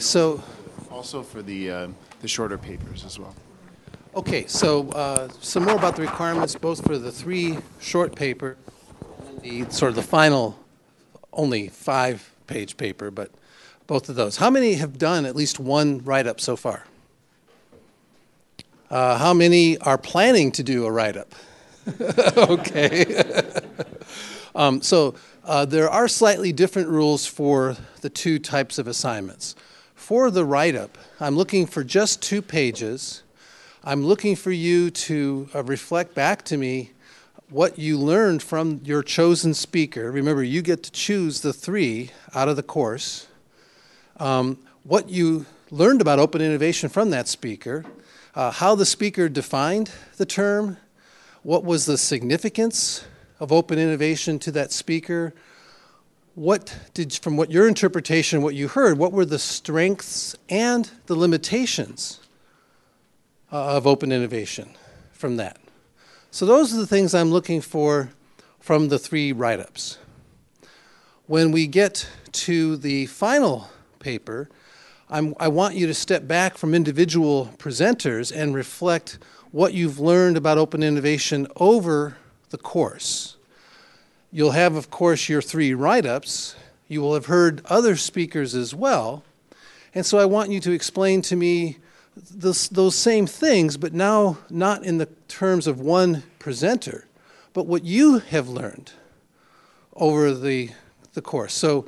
So, Also for the, uh, the shorter papers as well. okay, so uh, some more about the requirements, both for the three short paper, and the sort of the final, only five-page paper, but both of those. How many have done at least one write-up so far? Uh, how many are planning to do a write-up? okay. um, so uh, there are slightly different rules for the two types of assignments. For the write up, I'm looking for just two pages. I'm looking for you to uh, reflect back to me what you learned from your chosen speaker. Remember, you get to choose the three out of the course. Um, what you learned about open innovation from that speaker, uh, how the speaker defined the term, what was the significance of open innovation to that speaker, what did, from what your interpretation, what you heard, what were the strengths and the limitations uh, of open innovation from that? So those are the things I'm looking for from the three write-ups. When we get to the final paper, I'm, I want you to step back from individual presenters and reflect what you've learned about open innovation over the course. You'll have, of course, your three write ups. You will have heard other speakers as well. And so I want you to explain to me this, those same things, but now not in the terms of one presenter, but what you have learned over the, the course. So,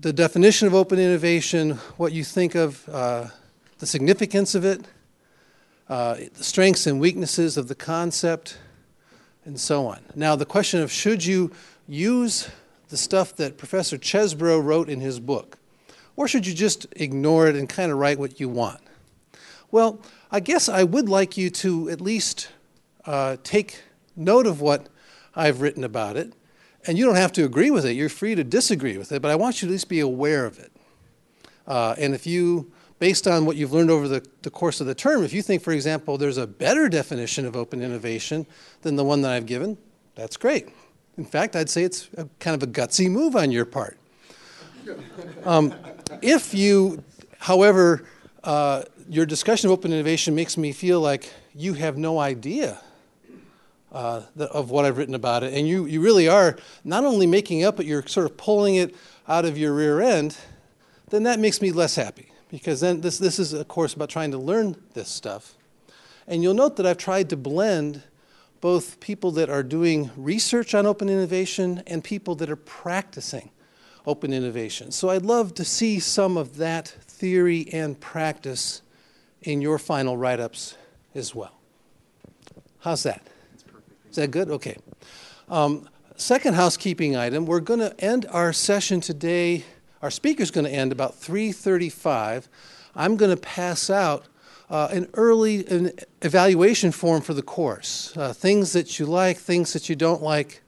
the definition of open innovation, what you think of uh, the significance of it, uh, the strengths and weaknesses of the concept, and so on. Now, the question of should you use the stuff that Professor Chesbrough wrote in his book, or should you just ignore it and kind of write what you want? Well, I guess I would like you to at least uh, take note of what I've written about it. And you don't have to agree with it, you're free to disagree with it, but I want you to at least be aware of it. Uh, and if you based on what you've learned over the, the course of the term, if you think, for example, there's a better definition of open innovation than the one that I've given, that's great. In fact, I'd say it's a, kind of a gutsy move on your part. Um, if you, however, uh, your discussion of open innovation makes me feel like you have no idea uh, of what I've written about it, and you, you really are not only making up, but you're sort of pulling it out of your rear end, then that makes me less happy because then this, this is a course about trying to learn this stuff. And you'll note that I've tried to blend both people that are doing research on open innovation and people that are practicing open innovation. So I'd love to see some of that theory and practice in your final write ups as well. How's that? Is that good? Okay. Um, second housekeeping item we're going to end our session today our speaker's going to end about 3:35. I'm going to pass out uh, an early an evaluation form for the course, uh, things that you like, things that you don't like,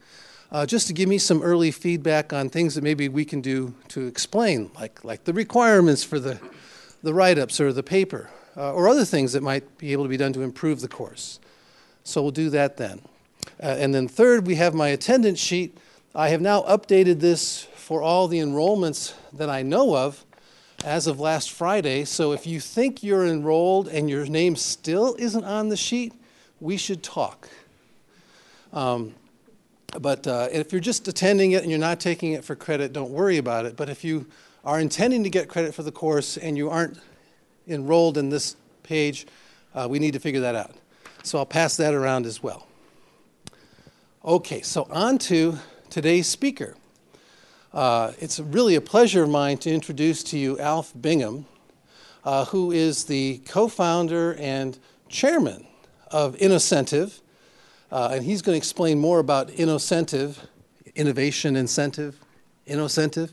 uh, just to give me some early feedback on things that maybe we can do to explain, like like the requirements for the the write-ups or the paper, uh, or other things that might be able to be done to improve the course. So we'll do that then. Uh, and then third, we have my attendance sheet. I have now updated this for all the enrollments that I know of as of last Friday. So if you think you're enrolled and your name still isn't on the sheet, we should talk. Um, but uh, if you're just attending it and you're not taking it for credit, don't worry about it. But if you are intending to get credit for the course and you aren't enrolled in this page, uh, we need to figure that out. So I'll pass that around as well. Okay, so on to today's speaker. Uh, it's really a pleasure of mine to introduce to you Alf Bingham, uh, who is the co founder and chairman of InnoCentive. Uh, and he's going to explain more about InnoCentive, innovation incentive, InnoCentive.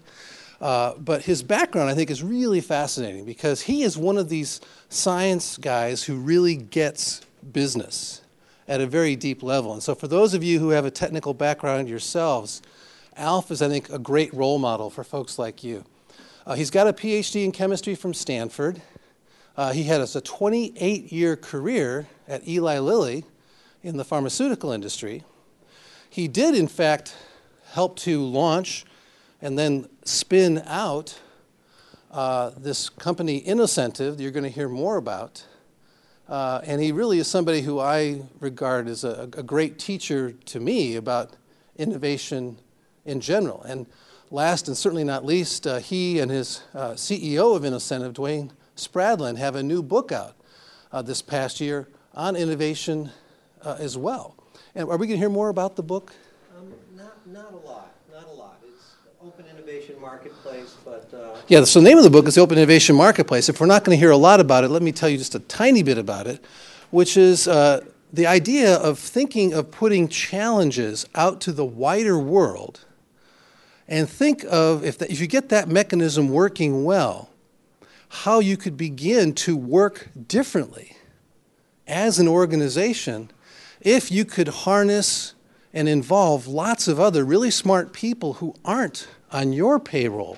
Uh, but his background, I think, is really fascinating because he is one of these science guys who really gets business at a very deep level. And so, for those of you who have a technical background yourselves, Alf is, I think, a great role model for folks like you. Uh, he's got a PhD in chemistry from Stanford. Uh, he had a 28 year career at Eli Lilly in the pharmaceutical industry. He did, in fact, help to launch and then spin out uh, this company, InnoCentive, you're going to hear more about. Uh, and he really is somebody who I regard as a, a great teacher to me about innovation in general. And last and certainly not least, uh, he and his uh, CEO of InnoCentive, Dwayne Spradlin, have a new book out uh, this past year on innovation uh, as well. And are we going to hear more about the book? Um, not, not a lot, not a lot. It's Open Innovation Marketplace, but. Uh, yeah, so the name of the book is the Open Innovation Marketplace. If we're not going to hear a lot about it, let me tell you just a tiny bit about it, which is uh, the idea of thinking of putting challenges out to the wider world and think of if, if you get that mechanism working well, how you could begin to work differently as an organization if you could harness and involve lots of other really smart people who aren't on your payroll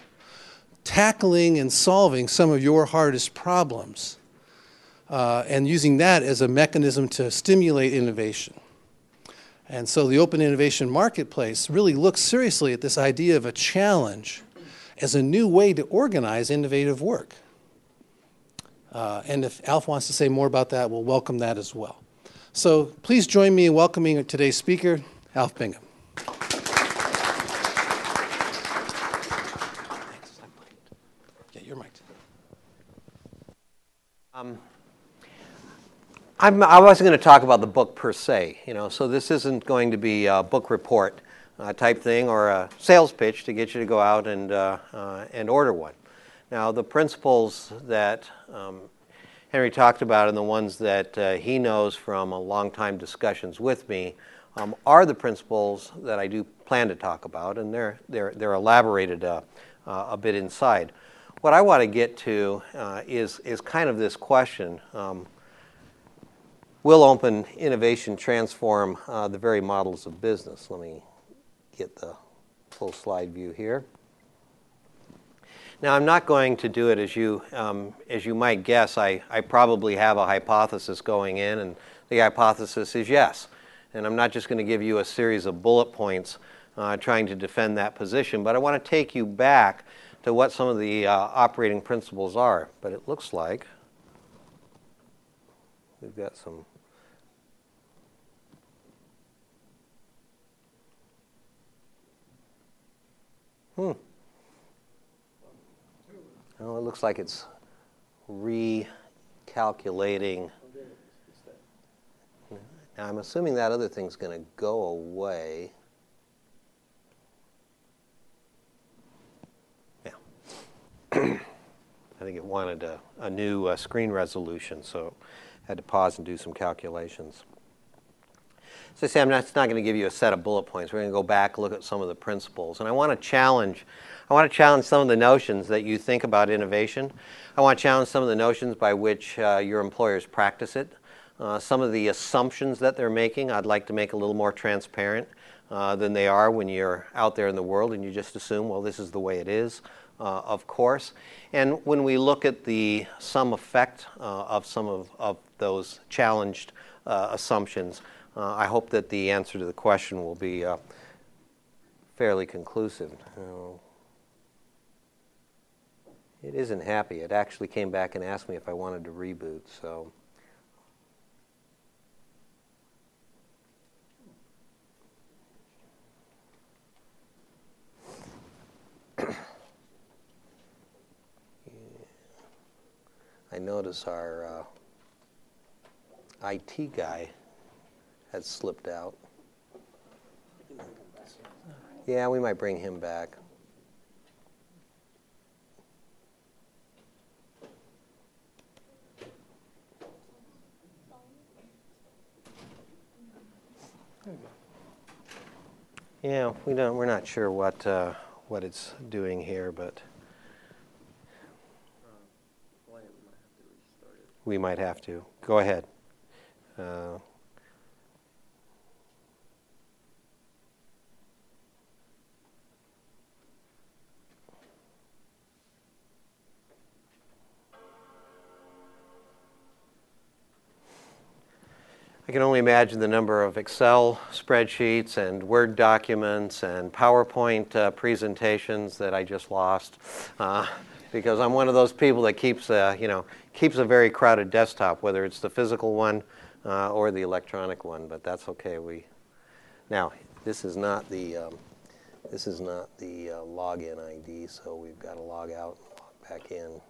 tackling and solving some of your hardest problems uh, and using that as a mechanism to stimulate innovation. And so the open innovation marketplace really looks seriously at this idea of a challenge as a new way to organize innovative work. Uh, and if Alf wants to say more about that, we'll welcome that as well. So please join me in welcoming today's speaker, Alf Bingham. Yeah, you're mic. Um, I'm, I wasn't going to talk about the book per se, you know, so this isn't going to be a book report uh, type thing or a sales pitch to get you to go out and, uh, uh, and order one. Now, the principles that um, Henry talked about and the ones that uh, he knows from a long time discussions with me um, are the principles that I do plan to talk about, and they're, they're, they're elaborated uh, uh, a bit inside. What I want to get to is, is kind of this question um, Will open innovation transform uh, the very models of business? Let me get the full slide view here. Now, I'm not going to do it as you, um, as you might guess. I, I probably have a hypothesis going in, and the hypothesis is yes. And I'm not just going to give you a series of bullet points uh, trying to defend that position, but I want to take you back to what some of the uh, operating principles are. But it looks like we've got some. Hmm. Well, it looks like it's recalculating. Now, I'm assuming that other thing's going to go away. Yeah. I think it wanted a, a new uh, screen resolution, so had to pause and do some calculations. So I say I'm not, not going to give you a set of bullet points. We're going to go back, look at some of the principles. And I want to challenge I want to challenge some of the notions that you think about innovation. I want to challenge some of the notions by which uh, your employers practice it. Uh, some of the assumptions that they're making, I'd like to make a little more transparent uh, than they are when you're out there in the world and you just assume, well, this is the way it is, uh, of course. And when we look at the sum effect uh, of some of, of those challenged uh, assumptions, I hope that the answer to the question will be fairly conclusive. It isn't happy. It actually came back and asked me if I wanted to reboot, so. I notice our uh, IT guy has slipped out. Yeah, we might bring him back. Yeah, we don't. We're not sure what uh, what it's doing here, but we might have to. Go ahead. Uh, I can only imagine the number of Excel spreadsheets and Word documents and PowerPoint uh, presentations that I just lost. Uh, because I'm one of those people that keeps, you know, keeps a very crowded desktop, whether it's the physical one uh, or the electronic one. But that's okay. We now this is not the um, this is not the uh, login ID, so we've got to log out, and log back in.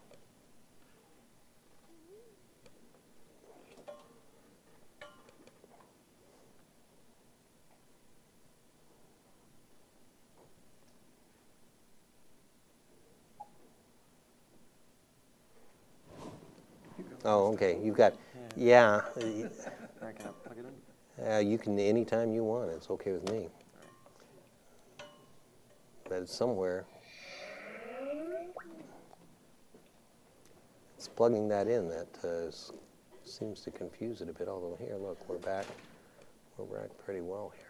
Oh, okay. You've got, yeah. Or can I plug it in? Uh, you can anytime you want. It's okay with me. But it's somewhere. It's plugging that in that uh, s- seems to confuse it a bit. Although here, look, we're back. We're back pretty well here.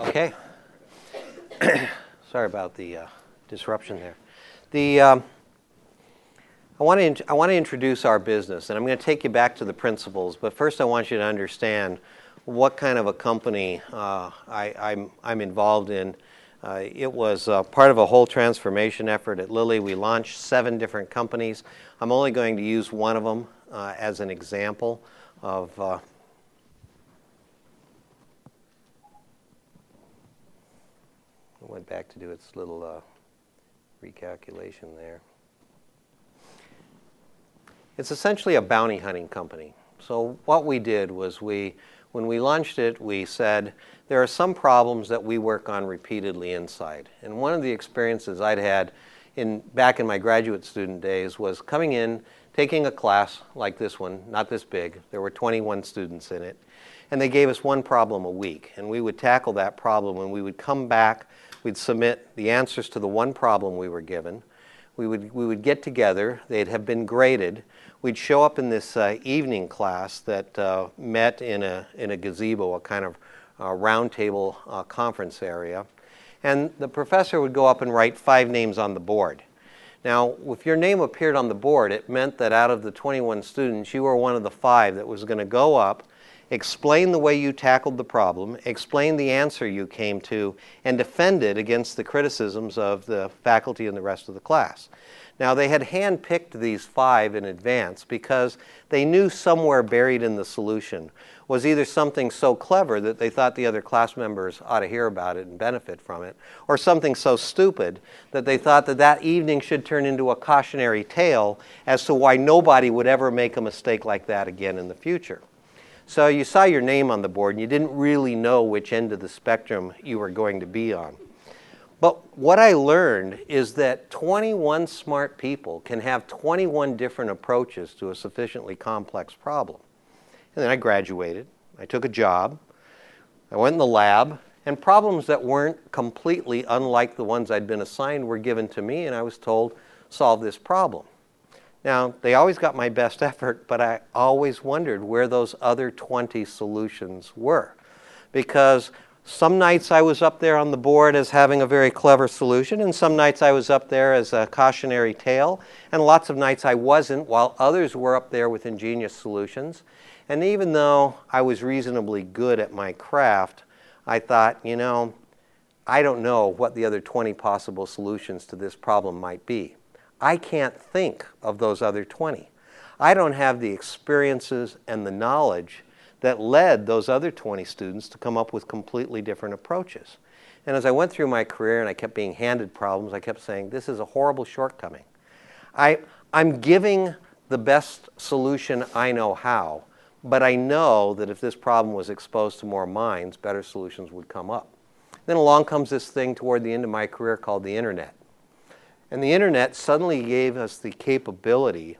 Okay. Sorry about the uh, disruption there. The um, I want to I want to introduce our business, and I'm going to take you back to the principles. But first, I want you to understand what kind of a company uh, I, I'm I'm involved in. Uh, it was uh, part of a whole transformation effort at Lilly. We launched seven different companies. I'm only going to use one of them uh, as an example of. Uh, went back to do its little uh, recalculation there. It's essentially a bounty hunting company. So what we did was we, when we launched it, we said there are some problems that we work on repeatedly inside. And one of the experiences I'd had in back in my graduate student days was coming in, taking a class like this one, not this big. There were 21 students in it, and they gave us one problem a week, and we would tackle that problem, and we would come back. We'd submit the answers to the one problem we were given. We would, we would get together, they'd have been graded. We'd show up in this uh, evening class that uh, met in a, in a gazebo, a kind of uh, round table uh, conference area. And the professor would go up and write five names on the board. Now, if your name appeared on the board, it meant that out of the 21 students, you were one of the five that was going to go up, explain the way you tackled the problem, explain the answer you came to, and defend it against the criticisms of the faculty and the rest of the class. Now, they had handpicked these five in advance because they knew somewhere buried in the solution was either something so clever that they thought the other class members ought to hear about it and benefit from it, or something so stupid that they thought that that evening should turn into a cautionary tale as to why nobody would ever make a mistake like that again in the future. So you saw your name on the board and you didn't really know which end of the spectrum you were going to be on. But what I learned is that 21 smart people can have 21 different approaches to a sufficiently complex problem. And then I graduated, I took a job, I went in the lab, and problems that weren't completely unlike the ones I'd been assigned were given to me, and I was told, solve this problem. Now, they always got my best effort, but I always wondered where those other 20 solutions were. Because some nights I was up there on the board as having a very clever solution, and some nights I was up there as a cautionary tale, and lots of nights I wasn't, while others were up there with ingenious solutions. And even though I was reasonably good at my craft, I thought, you know, I don't know what the other 20 possible solutions to this problem might be. I can't think of those other 20. I don't have the experiences and the knowledge that led those other 20 students to come up with completely different approaches. And as I went through my career and I kept being handed problems, I kept saying, this is a horrible shortcoming. I, I'm giving the best solution I know how, but I know that if this problem was exposed to more minds, better solutions would come up. Then along comes this thing toward the end of my career called the internet. And the internet suddenly gave us the capability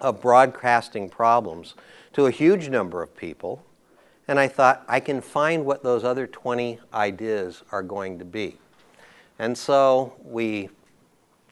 of broadcasting problems to a huge number of people. And I thought, I can find what those other 20 ideas are going to be. And so we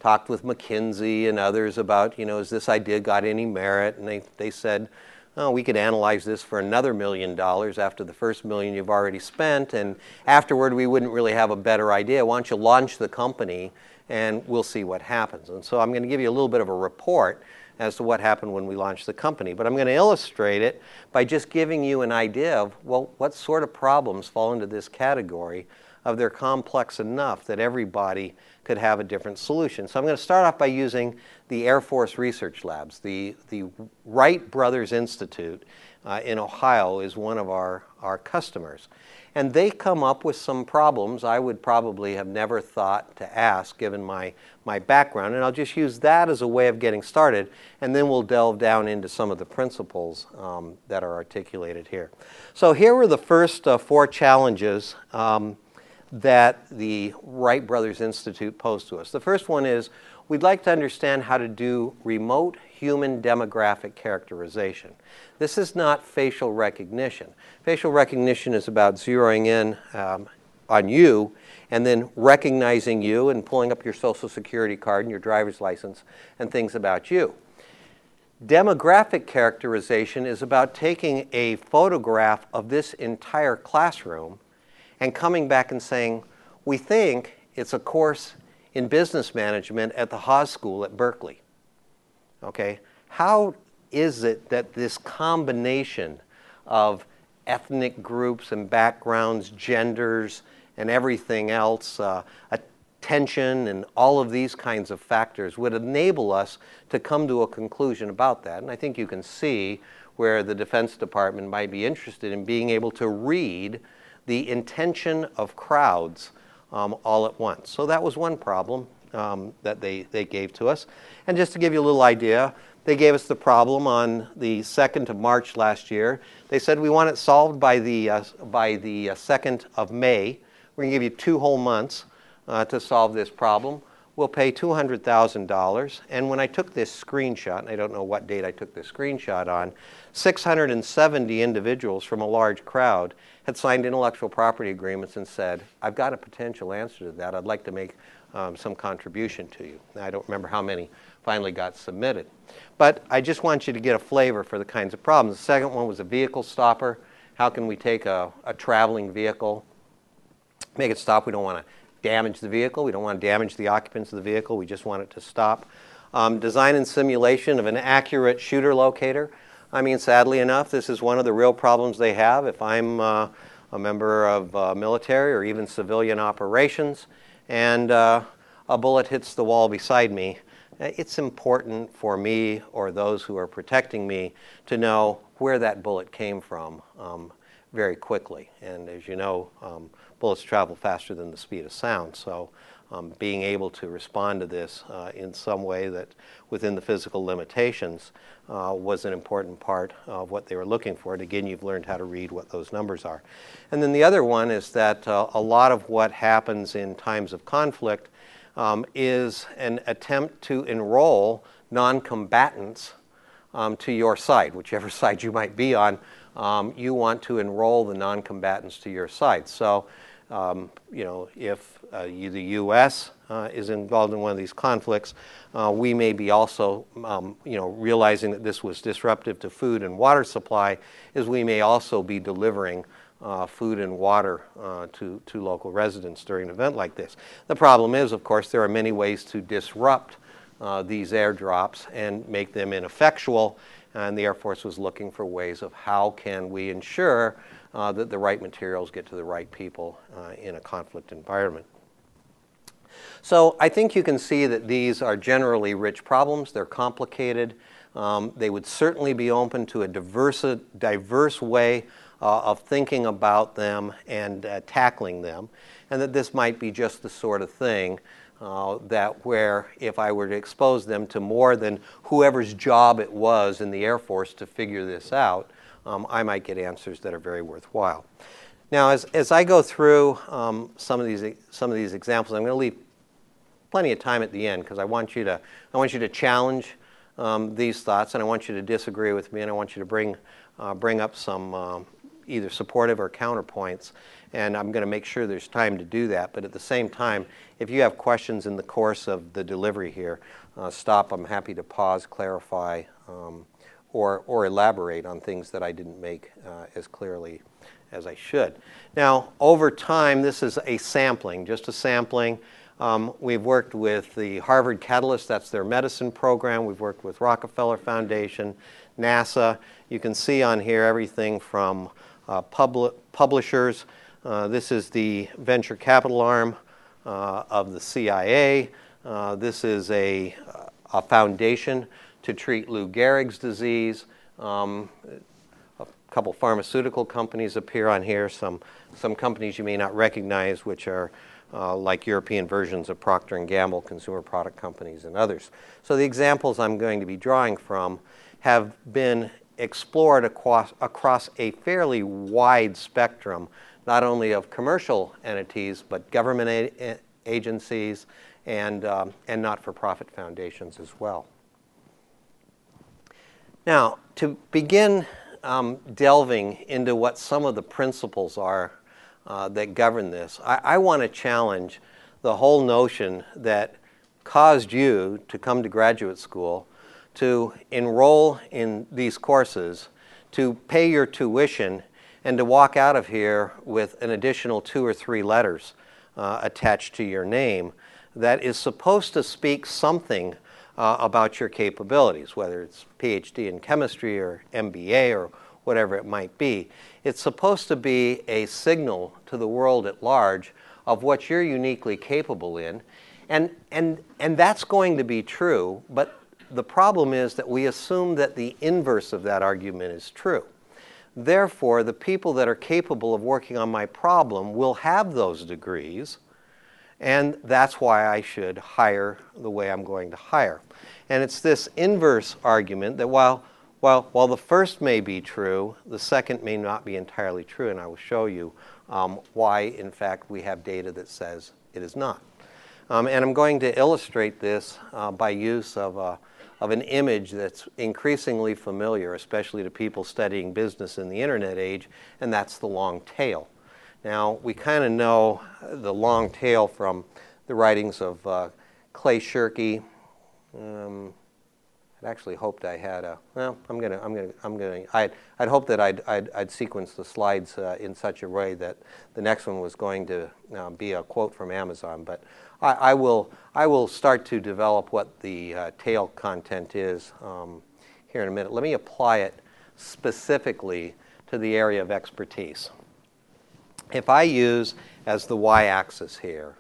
talked with McKinsey and others about, you know, has this idea got any merit? And they, they said, oh, we could analyze this for another million dollars after the first million you've already spent. And afterward, we wouldn't really have a better idea. Why don't you launch the company and we'll see what happens. And so I'm going to give you a little bit of a report as to what happened when we launched the company. But I'm going to illustrate it by just giving you an idea of, well, what sort of problems fall into this category of they're complex enough that everybody could have a different solution. So I'm going to start off by using the Air Force Research Labs. The, the Wright Brothers Institute uh, in Ohio is one of our, our customers. And they come up with some problems I would probably have never thought to ask given my, my background. And I'll just use that as a way of getting started, and then we'll delve down into some of the principles um, that are articulated here. So here were the first uh, four challenges um, that the Wright Brothers Institute posed to us. The first one is we'd like to understand how to do remote human demographic characterization. This is not facial recognition. Facial recognition is about zeroing in um, on you and then recognizing you and pulling up your social security card and your driver's license and things about you. Demographic characterization is about taking a photograph of this entire classroom and coming back and saying, we think it's a course in business management at the Haas School at Berkeley. Okay? How is it that this combination of ethnic groups and backgrounds, genders, and everything else, uh, attention, and all of these kinds of factors would enable us to come to a conclusion about that. And I think you can see where the Defense Department might be interested in being able to read the intention of crowds um, all at once. So that was one problem um, that they, they gave to us. And just to give you a little idea, they gave us the problem on the 2nd of March last year. They said we want it solved by the, uh, by the 2nd uh, of May. We're going to give you two whole months uh, to solve this problem. We'll pay $200,000. And when I took this screenshot, and I don't know what date I took this screenshot on, 670 individuals from a large crowd had signed intellectual property agreements and said, I've got a potential answer to that. I'd like to make um, some contribution to you. I don't remember how many finally got submitted. But I just want you to get a flavor for the kinds of problems. The second one was a vehicle stopper. How can we take a, a traveling vehicle, make it stop? We don't want to damage the vehicle. We don't want to damage the occupants of the vehicle. We just want it to stop. Um, design and simulation of an accurate shooter locator. I mean, sadly enough, this is one of the real problems they have. If I'm uh, a member of uh, military or even civilian operations and uh, a bullet hits the wall beside me, uh, it's important for me or those who are protecting me to know where that bullet came from um, very quickly. And as you know, um, bullets travel faster than the speed of sound. So um, being able to respond to this uh, in some way that within the physical limitations uh, was an important part of what they were looking for. And again, you've learned how to read what those numbers are. And then the other one is that uh, a lot of what happens in times of conflict um, is an attempt to enroll non combatants um, to your side, whichever side you might be on. Um, you want to enroll the non combatants to your side. So, um, you know, if uh, you, the U.S. Uh, is involved in one of these conflicts, uh, we may be also, um, you know, realizing that this was disruptive to food and water supply, is we may also be delivering uh, food and water uh, to, to local residents during an event like this. The problem is, of course, there are many ways to disrupt uh, these airdrops and make them ineffectual, and the Air Force was looking for ways of how can we ensure uh, that the right materials get to the right people uh, in a conflict environment. So I think you can see that these are generally rich problems. They're complicated. Um, they would certainly be open to a diverse, diverse way uh, of thinking about them and uh, tackling them, and that this might be just the sort of thing uh, that where if I were to expose them to more than whoever's job it was in the Air Force to figure this out, um, I might get answers that are very worthwhile. Now, as, as I go through um, some, of these, some of these examples, I'm going to leave plenty of time at the end because I want you to, I want you to challenge um, these thoughts and I want you to disagree with me and I want you to bring, uh, bring up some, um, either supportive or counterpoints. And I'm going to make sure there's time to do that. But at the same time, if you have questions in the course of the delivery here, uh, stop. I'm happy to pause, clarify, um, or, or elaborate on things that I didn't make uh, as clearly as I should. Now, over time, this is a sampling, just a sampling. Um, we've worked with the Harvard Catalyst, that's their medicine program. We've worked with Rockefeller Foundation, NASA. You can see on here everything from uh, publishers Uh, this is the venture capital arm uh, of the CIA. Uh, this is a, a, foundation to treat Lou Gehrig's disease. Um, a couple pharmaceutical companies appear on here, some, some companies you may not recognize, which are uh, like European versions of Procter & Gamble, consumer product companies, and others. So the examples I'm going to be drawing from have been explored across, across a fairly wide spectrum, not only of commercial entities, but government agencies and, um, and not-for-profit foundations as well. Now, to begin um, delving into what some of the principles are uh, that govern this, I, I want to challenge the whole notion that caused you to come to graduate school to enroll in these courses, to pay your tuition, and to walk out of here with an additional two or three letters uh, attached to your name that is supposed to speak something uh, about your capabilities, whether it's PhD in chemistry or MBA or whatever it might be. It's supposed to be a signal to the world at large of what you're uniquely capable in. And, and, and that's going to be true, but the problem is that we assume that the inverse of that argument is true. Therefore, the people that are capable of working on my problem will have those degrees, and that's why I should hire the way I'm going to hire. And it's this inverse argument that while, while, while the first may be true, the second may not be entirely true, and I will show you um, why, in fact, we have data that says it is not. Um, and I'm going to illustrate this uh, by use of, a, of an image that's increasingly familiar, especially to people studying business in the internet age, and that's the long tail. Now, we kind of know the long tail from the writings of uh, Clay Shirky. Um, I'd actually hoped I had a. Well, I'm gonna. I'm gonna. I'm gonna. I'd. I'd hoped that I'd. I'd, I'd sequence the slides uh, in such a way that the next one was going to uh, be a quote from Amazon. But I, I, will. I will start to develop what the uh, tail content is um, here in a minute. Let me apply it specifically to the area of expertise if I use as the y-axis here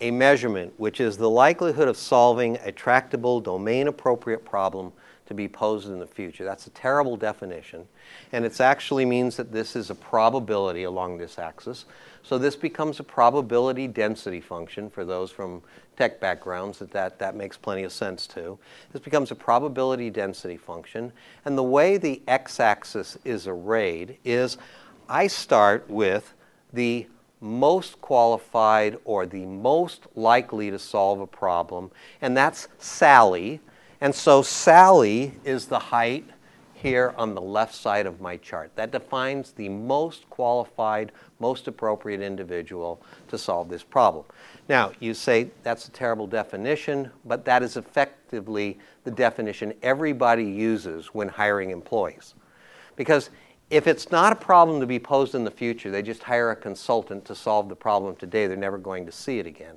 a measurement which is the likelihood of solving a tractable domain-appropriate problem to be posed in the future. That's a terrible definition. And it actually means that this is a probability along this axis. So this becomes a probability density function for those from tech backgrounds that, that that makes plenty of sense to. This becomes a probability density function. And the way the x-axis is arrayed is I start with the most qualified or the most likely to solve a problem, and that's Sally. And so Sally is the height here on the left side of my chart. That defines the most qualified, most appropriate individual to solve this problem. Now, you say that's a terrible definition, but that is effectively the definition everybody uses when hiring employees. Because if it's not a problem to be posed in the future, they just hire a consultant to solve the problem today. They're never going to see it again.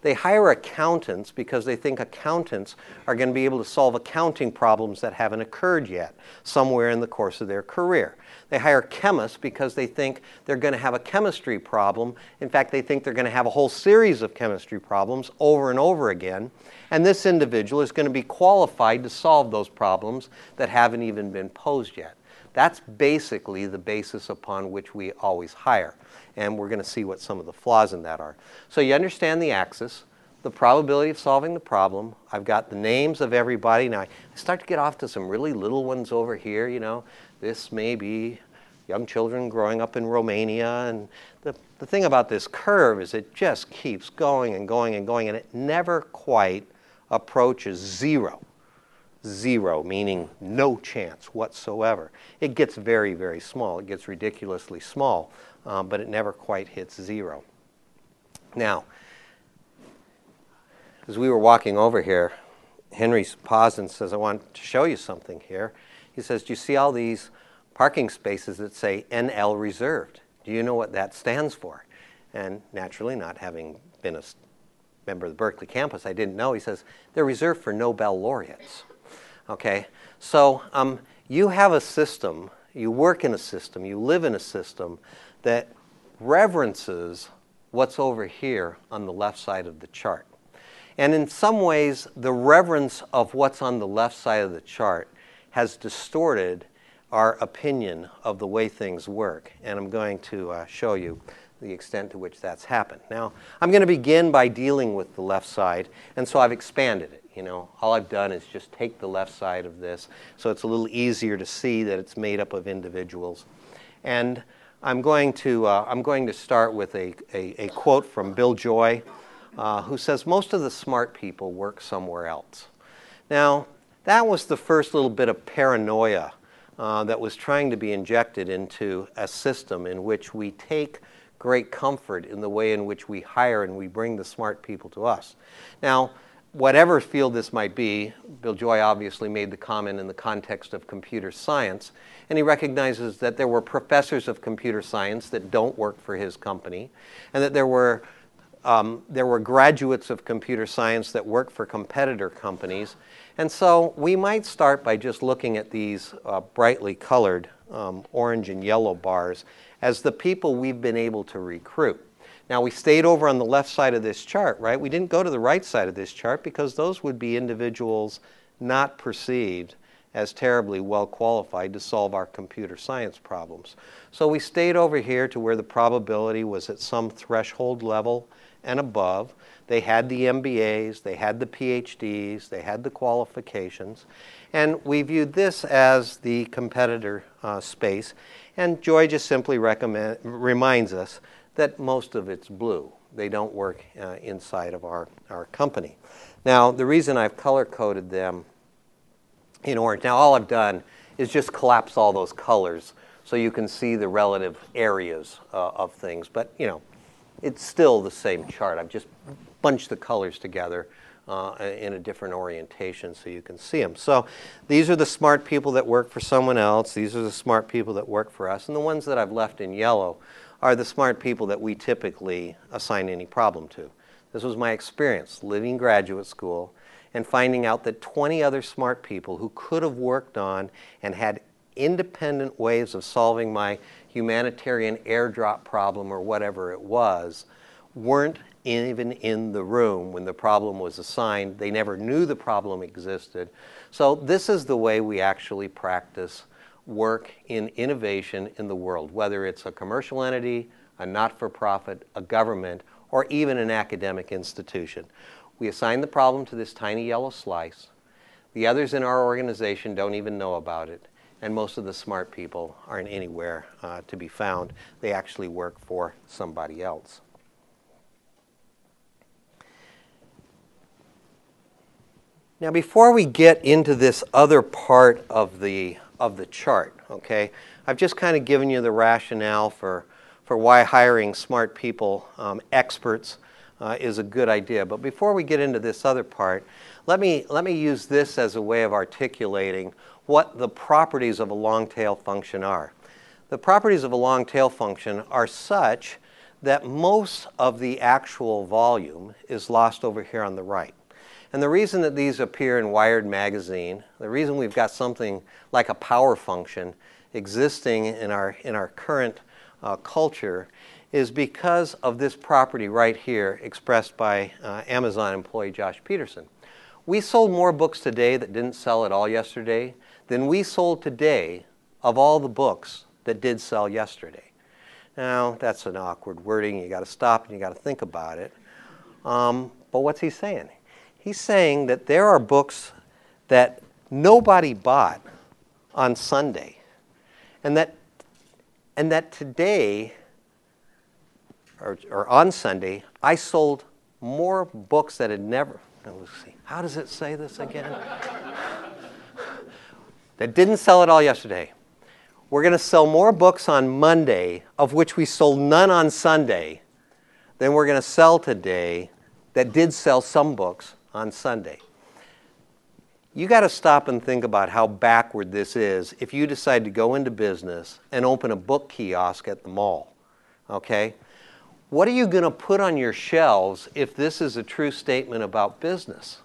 They hire accountants because they think accountants are going to be able to solve accounting problems that haven't occurred yet somewhere in the course of their career. They hire chemists because they think they're going to have a chemistry problem. In fact, they think they're going to have a whole series of chemistry problems over and over again. And this individual is going to be qualified to solve those problems that haven't even been posed yet. That's basically the basis upon which we always hire. And we're going to see what some of the flaws in that are. So you understand the axis, the probability of solving the problem. I've got the names of everybody. Now I start to get off to some really little ones over here, you know. This may be young children growing up in Romania. And the, the thing about this curve is it just keeps going and going and going, and it never quite approaches zero zero, meaning no chance whatsoever. It gets very, very small. It gets ridiculously small, um, but it never quite hits zero. Now, as we were walking over here, Henry paused and says, I want to show you something here. He says, Do you see all these parking spaces that say NL reserved? Do you know what that stands for? And naturally, not having been a member of the Berkeley campus, I didn't know. He says, They're reserved for Nobel laureates. Okay? So um, you have a system, you work in a system, you live in a system that reverences what's over here on the left side of the chart. And in some ways, the reverence of what's on the left side of the chart has distorted our opinion of the way things work. And I'm going to uh, show you the extent to which that's happened. Now, I'm going to begin by dealing with the left side, and so I've expanded it. You know, all I've done is just take the left side of this, so it's a little easier to see that it's made up of individuals. And I'm going to, uh, I'm going to start with a, a, a quote from Bill Joy, uh, who says, Most of the smart people work somewhere else. Now, that was the first little bit of paranoia uh, that was trying to be injected into a system in which we take great comfort in the way in which we hire and we bring the smart people to us. Now, whatever field this might be, Bill Joy obviously made the comment in the context of computer science, and he recognizes that there were professors of computer science that don't work for his company, and that there were um, there were graduates of computer science that work for competitor companies. And so we might start by just looking at these uh, brightly colored um, orange and yellow bars as the people we've been able to recruit. Now, we stayed over on the left side of this chart, right? We didn't go to the right side of this chart because those would be individuals not perceived as terribly well qualified to solve our computer science problems. So we stayed over here to where the probability was at some threshold level and above. They had the MBAs, they had the PhDs, they had the qualifications. And we viewed this as the competitor uh, space. And Joy just simply reminds us that most of it's blue. They don't work uh, inside of our, our company. Now, the reason I've color coded them in orange, now all I've done is just collapse all those colors so you can see the relative areas uh, of things. But, you know, it's still the same chart. I've just bunched the colors together uh, in a different orientation so you can see them. So these are the smart people that work for someone else. These are the smart people that work for us. And the ones that I've left in yellow are the smart people that we typically assign any problem to. This was my experience living graduate school and finding out that 20 other smart people who could have worked on and had independent ways of solving my humanitarian airdrop problem or whatever it was weren't even in the room when the problem was assigned. They never knew the problem existed. So, this is the way we actually practice work in innovation in the world, whether it's a commercial entity, a not for profit, a government, or even an academic institution. We assign the problem to this tiny yellow slice. The others in our organization don't even know about it, and most of the smart people aren't anywhere uh, to be found. They actually work for somebody else. Now, before we get into this other part of the of the chart, okay? I've just kind of given you the rationale for, for why hiring smart people, um, experts, uh, is a good idea. But before we get into this other part, let me, let me use this as a way of articulating what the properties of a long tail function are. The properties of a long tail function are such that most of the actual volume is lost over here on the right. And the reason that these appear in Wired magazine, the reason we've got something like a power function existing in our, in our current uh, culture is because of this property right here expressed by uh, Amazon employee Josh Peterson. We sold more books today that didn't sell at all yesterday than we sold today of all the books that did sell yesterday. Now, that's an awkward wording. You got to stop and you got to think about it. Um, but what's he saying? He's saying that there are books that nobody bought on Sunday, and that, and that today, or, or on Sunday, I sold more books that had never. Let's see. How does it say this again? that didn't sell at all yesterday. We're going to sell more books on Monday, of which we sold none on Sunday, than we're going to sell today that did sell some books on Sunday. You got to stop and think about how backward this is if you decide to go into business and open a book kiosk at the mall. Okay? What are you going to put on your shelves if this is a true statement about business?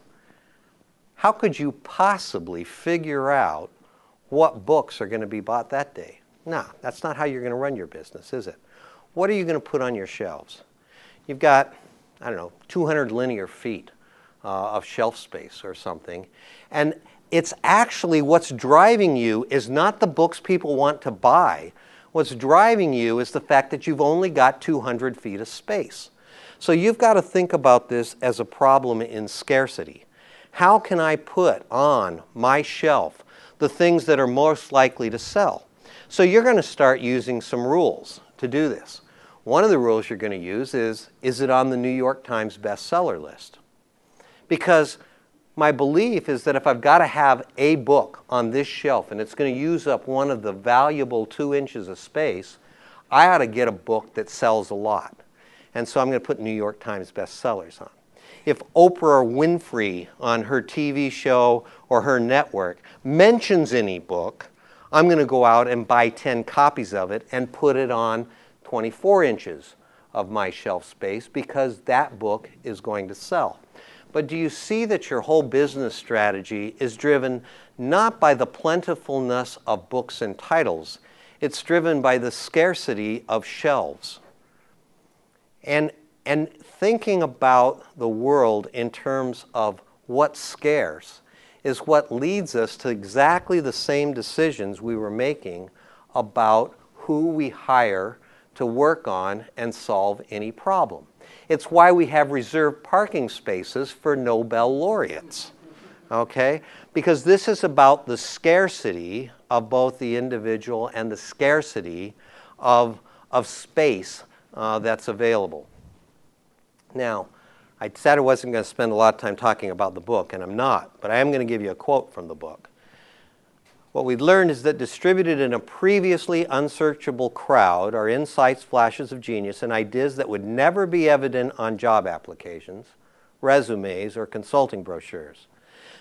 How could you possibly figure out what books are going to be bought that day? No, that's not how you're going to run your business, is it? what are you going to put on your shelves? You've got, I don't know, 200 linear feet uh, of shelf space or something. And it's actually what's driving you is not the books people want to buy. What's driving you is the fact that you've only got 200 feet of space. So you've got to think about this as a problem in scarcity. How can I put on my shelf the things that are most likely to sell? So you're going to start using some rules to do this. One of the rules you're going to use is is it on the New York Times bestseller list? Because my belief is that if I've got to have a book on this shelf and it's going to use up one of the valuable two inches of space, I ought to get a book that sells a lot. And so I'm going to put New York Times bestsellers on. If Oprah Winfrey on her TV show or her network mentions any book, I'm going to go out and buy 10 copies of it and put it on 24 inches of my shelf space because that book is going to sell. But do you see that your whole business strategy is driven not by the plentifulness of books and titles, it's driven by the scarcity of shelves. And, and thinking about the world in terms of what's scarce is what leads us to exactly the same decisions we were making about who we hire to work on and solve any problem. It's why we have reserved parking spaces for Nobel laureates. Okay? Because this is about the scarcity of both the individual and the scarcity of, of space uh, that's available. Now, I said I wasn't going to spend a lot of time talking about the book, and I'm not, but I am going to give you a quote from the book. What we've learned is that distributed in a previously unsearchable crowd are insights, flashes of genius, and ideas that would never be evident on job applications, resumes, or consulting brochures.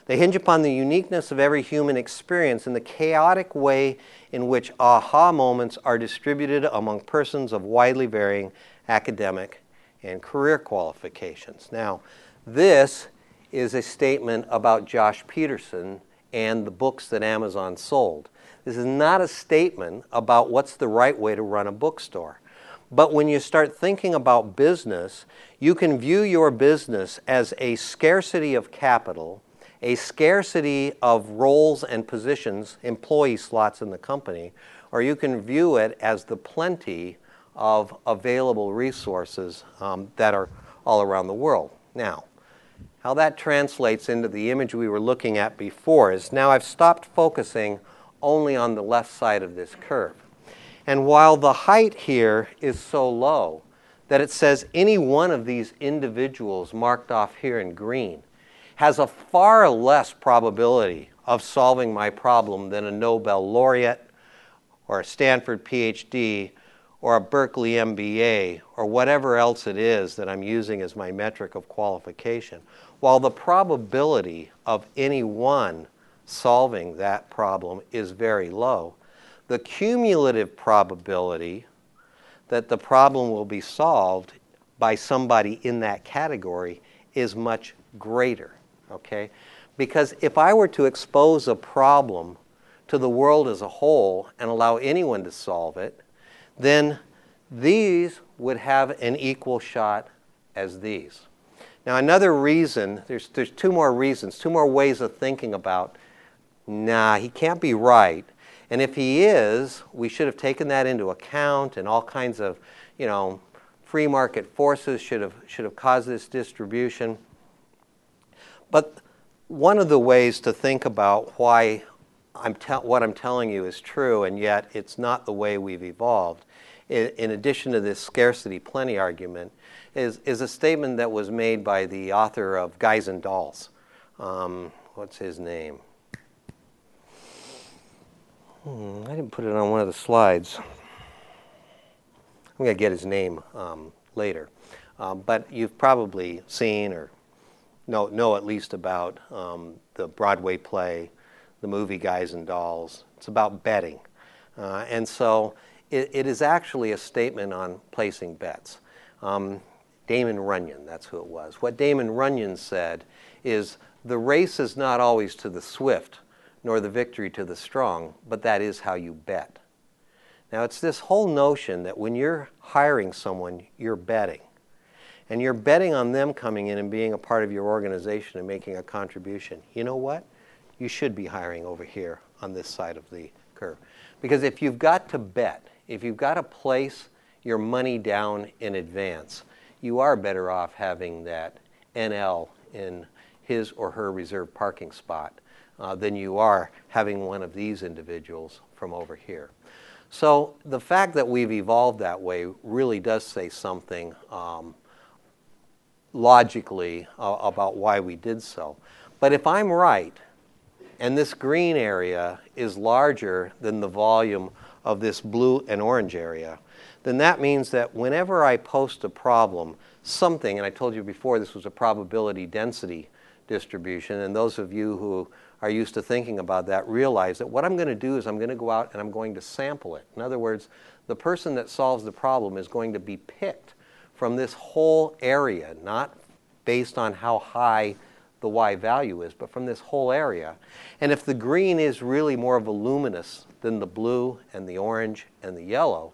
They hinge upon the uniqueness of every human experience and the chaotic way in which aha moments are distributed among persons of widely varying academic and career qualifications. Now, this is a statement about Josh Pederson and the books that Amazon sold. This is not a statement about what's the right way to run a bookstore. But when you start thinking about business, you can view your business as a scarcity of capital, a scarcity of roles and positions, employee slots in the company, or you can view it as the plenty of available resources um, that are all around the world. Now, how that translates into the image we were looking at before is now I've stopped focusing only on the left side of this curve. And while the height here is so low that it says any one of these individuals marked off here in green has a far less probability of solving my problem than a Nobel laureate or a Stanford PhD or a Berkeley MBA or whatever else it is that I'm using as my metric of qualification. While the probability of any one solving that problem is very low, the cumulative probability that the problem will be solved by somebody in that category is much greater, okay? Because if I were to expose a problem to the world as a whole and allow anyone to solve it, then these would have an equal shot as these. Now, another reason, there's, there's two more reasons, two more ways of thinking about, nah, he can't be right. And if he is, we should have taken that into account and all kinds of, you know, free market forces should have, should have caused this distribution. But one of the ways to think about why I'm what I'm telling you is true and yet it's not the way we've evolved, in, in addition to this scarcity plenty argument, is, is a statement that was made by the author of Guys and Dolls. Um, what's his name? Hmm, I didn't put it on one of the slides. I'm going to get his name um, later. Um, but you've probably seen or know, know at least about um, the Broadway play, the movie Guys and Dolls. It's about betting. Uh, and so it, it is actually a statement on placing bets. Um, Damon Runyon, that's who it was. What Damon Runyon said is the race is not always to the swift, nor the victory to the strong, but that is how you bet. Now, it's this whole notion that when you're hiring someone, you're betting. And you're betting on them coming in and being a part of your organization and making a contribution. You know what? You should be hiring over here on this side of the curve. Because if you've got to bet, if you've got to place your money down in advance, you are better off having that NL in his or her reserved parking spot uh, than you are having one of these individuals from over here. So the fact that we've evolved that way really does say something um, logically uh, about why we did so. But if I'm right, and this green area is larger than the volume of this blue and orange area, then that means that whenever I post a problem, something, and I told you before this was a probability density distribution, and those of you who are used to thinking about that realize that what I'm going to do is I'm going to go out and I'm going to sample it. In other words, the person that solves the problem is going to be picked from this whole area, not based on how high the Y value is, but from this whole area. And if the green is really more voluminous than the blue and the orange and the yellow,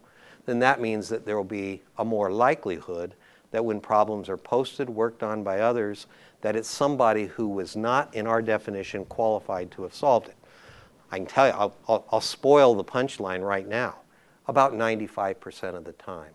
then that means that there will be a more likelihood that when problems are posted, worked on by others, that it's somebody who was not, in our definition, qualified to have solved it. I can tell you, I'll, I'll, I'll spoil the punchline right now. About 95% of the time.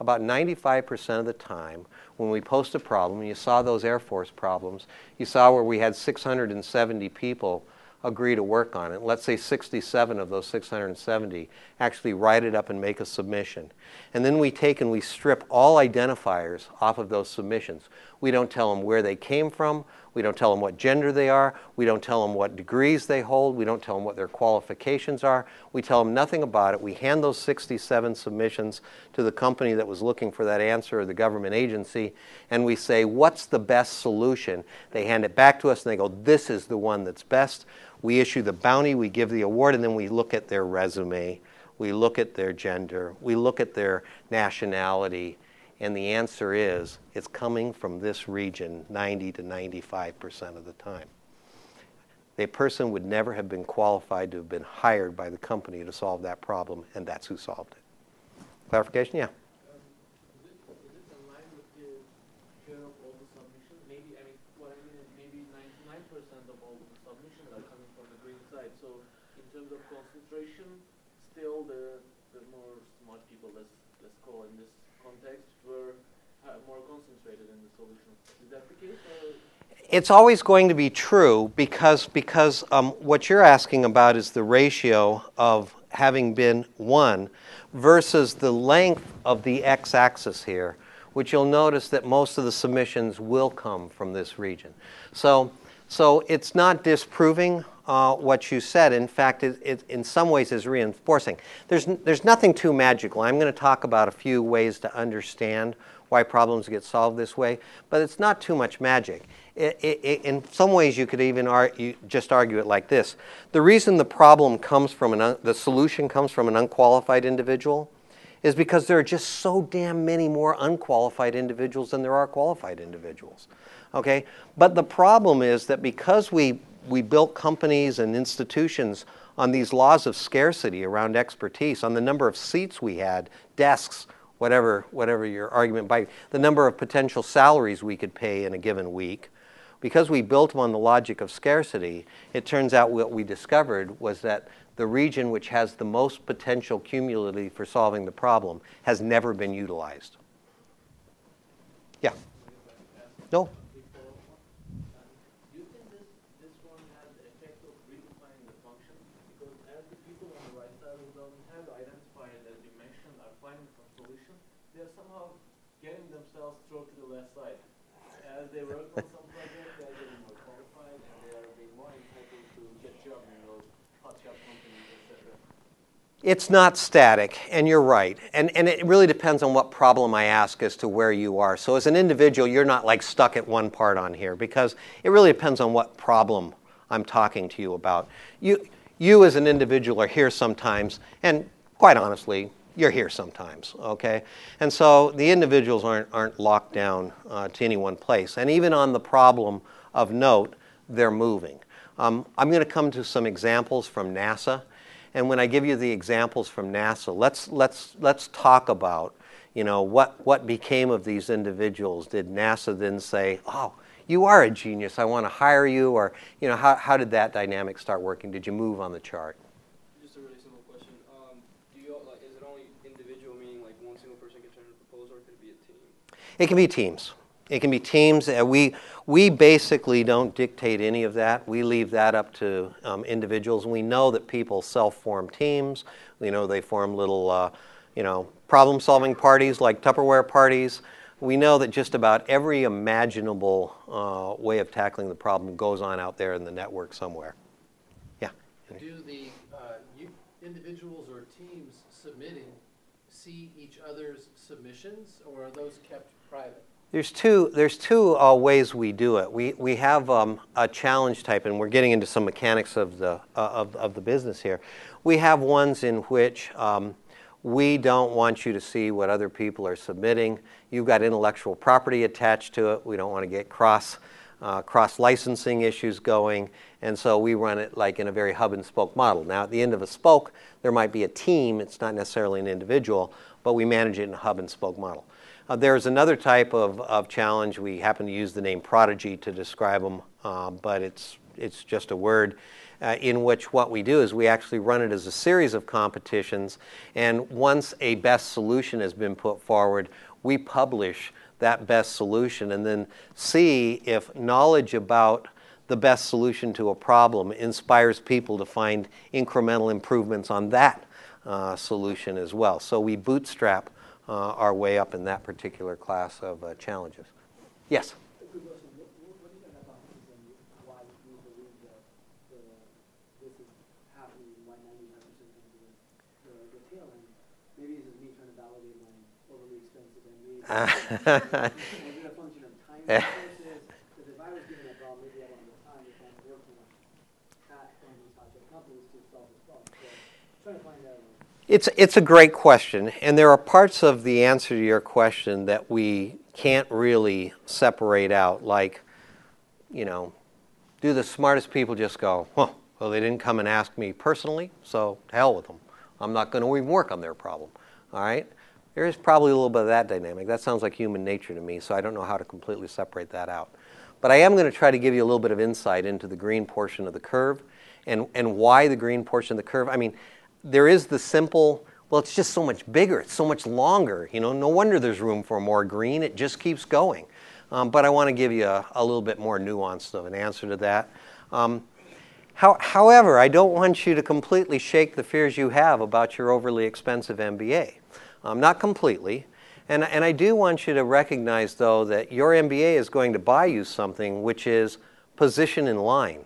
About 95% of the time, when we post a problem, you saw those Air Force problems, you saw where we had 670 people agree to work on it. Let's say 67 of those 670 actually write it up and make a submission. And then we take and we strip all identifiers off of those submissions. We don't tell them where they came from. We don't tell them what gender they are. We don't tell them what degrees they hold. We don't tell them what their qualifications are. We tell them nothing about it. We hand those 67 submissions to the company that was looking for that answer or the government agency, and we say, What's the best solution? They hand it back to us and they go, This is the one that's best. We issue the bounty, we give the award, and then we look at their resume, we look at their gender, we look at their nationality, and the answer is it's coming from this region 90 to 95% of the time. A person would never have been qualified to have been hired by the company to solve that problem, and that's who solved it. Clarification? Yeah. It's always going to be true because, because um, what you're asking about is the ratio of having been 1 versus the length of the x-axis here, which you'll notice that most of the submissions will come from this region. So, so it's not disproving uh, what you said. In fact, it, it, in some ways is reinforcing. There's, there's nothing too magical. I'm going to talk about a few ways to understand why problems get solved this way, but it's not too much magic. It, it, in some ways, you could even just argue it like this. The reason the problem comes from an, the solution comes from an unqualified individual is because there are just so damn many more unqualified individuals than there are qualified individuals. Okay? But the problem is that because we, we built companies and institutions on these laws of scarcity around expertise, on the number of seats we had, desks, whatever, whatever your argument by the number of potential salaries we could pay in a given week. Because we built them on the logic of scarcity, it turns out what we discovered was that the region which has the most potential cumulatively for solving the problem has never been utilized. Yeah. No. It's not static, and you're right. And, and it really depends on what problem I ask as to where you are. So, as an individual, you're not like stuck at one part on here because it really depends on what problem I'm talking to you about. You, you as an individual are here sometimes, and quite honestly, you're here sometimes, okay? And so the individuals aren't, aren't locked down uh, to any one place. And even on the problem of note, they're moving. Um, I'm going to come to some examples from NASA And when I give you the examples from NASA, let's, let's, let's talk about you know, what, what became of these individuals? Did NASA then say, oh, you are a genius, I want to hire you? Or, you know, how, how did that dynamic start working? Did you move on the chart? Just a really simple question. Um, do you, like, is it only individual, meaning like one single person can turn in a proposal, or could it be a team? It can be teams. It can be teams. We, we basically don't dictate any of that. We leave that up to um, individuals. We know that people self-form teams. We know they form little, uh, you know, problem-solving parties like Tupperware parties. We know that just about every imaginable uh, way of tackling the problem goes on out there in the network somewhere. Yeah. Do the uh, individuals or teams submitting see each other's submissions, or are those kept private? There's two, there's two uh, ways we do it. We, we have um, a challenge type, and we're getting into some mechanics of the, uh, of, of the business here. We have ones in which um, we don't want you to see what other people are submitting. You've got intellectual property attached to it. We don't want to get cross, uh, cross licensing issues going. And so we run it like in a very hub and spoke model. Now, at the end of a spoke, there might be a team. It's not necessarily an individual, but we manage it in a hub and spoke model. Uh, there's another type of, of challenge. We happen to use the name prodigy to describe them, uh, but it's, it's just a word. Uh, in which what we do is we actually run it as a series of competitions, and once a best solution has been put forward, we publish that best solution and then see if knowledge about the best solution to a problem inspires people to find incremental improvements on that uh, solution as well. So we bootstrap uh, our way up in that particular class of uh, challenges. Yes? Maybe this is me trying to validate my overly expensive MBA. Uh, Is it a function of time resources? Because if I was given that problem, maybe I don't have the time if I'm working at one of these high-tech companies to solve this problem. So trying to find out. like, It's, it's a great question, and there are parts of the answer to your question that we can't really separate out. Like, you know, do the smartest people just go, well, well, they didn't come and ask me personally, so hell with them. I'm not going to even work on their problem. All right? There is probably a little bit of that dynamic. That sounds like human nature to me, so I don't know how to completely separate that out. But I am going to try to give you a little bit of insight into the green portion of the curve and, and why the green portion of the curve. I mean, there is the simple, well, it's just so much bigger, it's so much longer. You know, no wonder there's room for more green, it just keeps going. Um, but I want to give you a, a, little bit more nuanced of an answer to that. Um, how, however, I don't want you to completely shake the fears you have about your overly expensive MBA. Um, not completely. And, and I do want you to recognize, though, that your MBA is going to buy you something which is position in line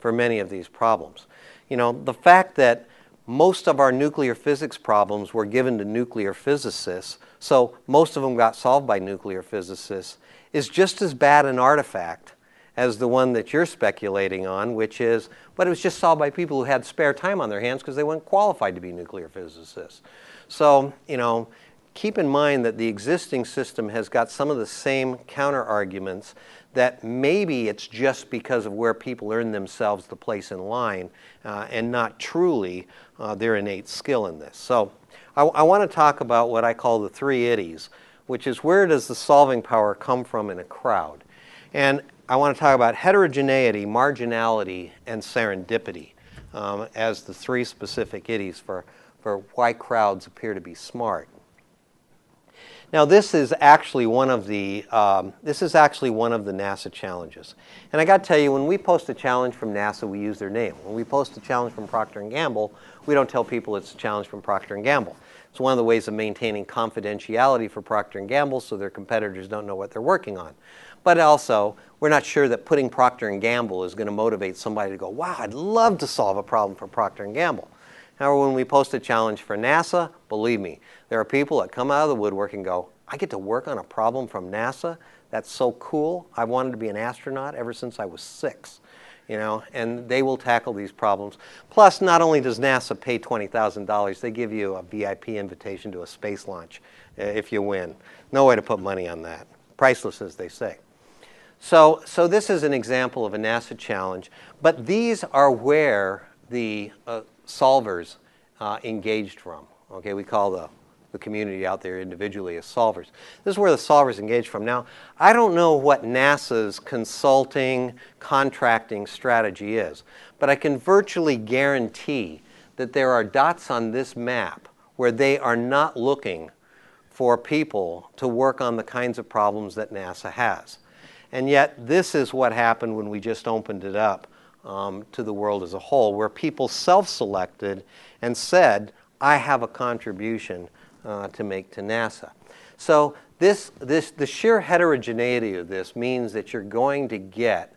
for many of these problems. You know, the fact that most of our nuclear physics problems were given to nuclear physicists, so most of them got solved by nuclear physicists, is just as bad an artifact as the one that you're speculating on, which is, but it was just solved by people who had spare time on their hands because they weren't qualified to be nuclear physicists. So, you know, keep in mind that the existing system has got some of the same counter arguments that maybe it's just because of where people earn themselves the place in line uh, and not truly uh, their innate skill in this. So I, I want to talk about what I call the three itties, which is where does the solving power come from in a crowd? And I want to talk about heterogeneity, marginality, and serendipity um, as the three specific itties for, for why crowds appear to be smart. Now, this is actually one of the um, this is actually one of the NASA challenges, and I got to tell you, when we post a challenge from NASA, we use their name. When we post a challenge from Procter and Gamble, we don't tell people it's a challenge from Procter and Gamble. It's one of the ways of maintaining confidentiality for Procter and Gamble, so their competitors don't know what they're working on. But also, we're not sure that putting Procter and Gamble is going to motivate somebody to go, "Wow, I'd love to solve a problem for Procter and Gamble." However, when we post a challenge for NASA, believe me, there are people that come out of the woodwork and go, I get to work on a problem from NASA. That's so cool. I wanted to be an astronaut ever since I was six. You know, and they will tackle these problems. Plus, not only does NASA pay $20,000, they give you a VIP invitation to a space launch uh, if you win. No way to put money on that. Priceless, as they say. So, so this is an example of a NASA challenge, but these are where the uh, solvers uh, engaged from. Okay, we call the, the community out there individually as solvers. This is where the solvers engage from. Now, I don't know what NASA's consulting, contracting strategy is, but I can virtually guarantee that there are dots on this map where they are not looking for people to work on the kinds of problems that NASA has. And yet, this is what happened when we just opened it up um, to the world as a whole, where people self selected and said, I have a contribution uh, to make to NASA. So, this, this, the sheer heterogeneity of this means that you're going to get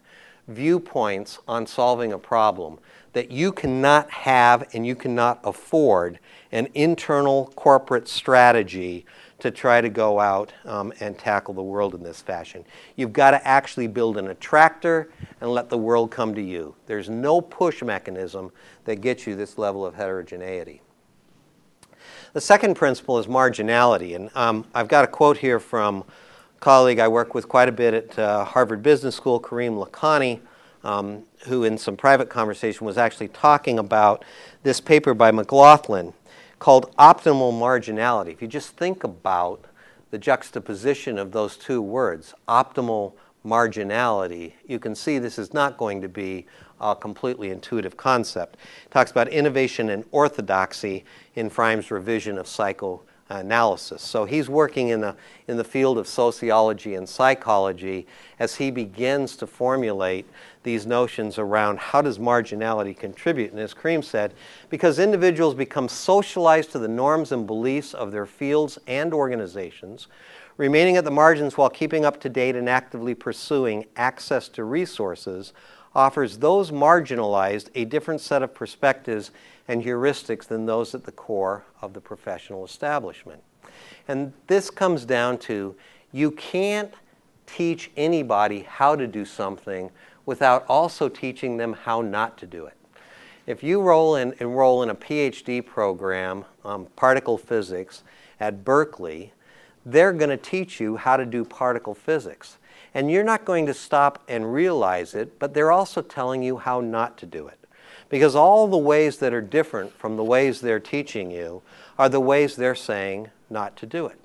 viewpoints on solving a problem that you cannot have and you cannot afford an internal corporate strategy to try to go out um, and tackle the world in this fashion. You've got to actually build an attractor and let the world come to you. There's no push mechanism that gets you this level of heterogeneity. The second principle is marginality. And um, I've got a quote here from a colleague I work with quite a bit at uh, Harvard Business School, Karim Lakhani, um, who in some private conversation was actually talking about this paper by McLaughlin called optimal marginality. If you just think about the juxtaposition of those two words, optimal marginality, you can see this is not going to be a completely intuitive concept. It talks about innovation and orthodoxy in Fromm's revision of psychoanalysis. So he's working in the, in the field of sociology and psychology as he begins to formulate these notions around how does marginality contribute. And as Karim said, because individuals become socialized to the norms and beliefs of their fields and organizations, remaining at the margins while keeping up to date and actively pursuing access to resources offers those marginalized a different set of perspectives and heuristics than those at the core of the professional establishment. And this comes down to you can't teach anybody how to do something without also teaching them how not to do it. If you roll in, enroll in a PhD program, um, particle physics, at Berkeley, they're going to teach you how to do particle physics. And you're not going to stop and realize it, but they're also telling you how not to do it. Because all the ways that are different from the ways they're teaching you are the ways they're saying not to do it.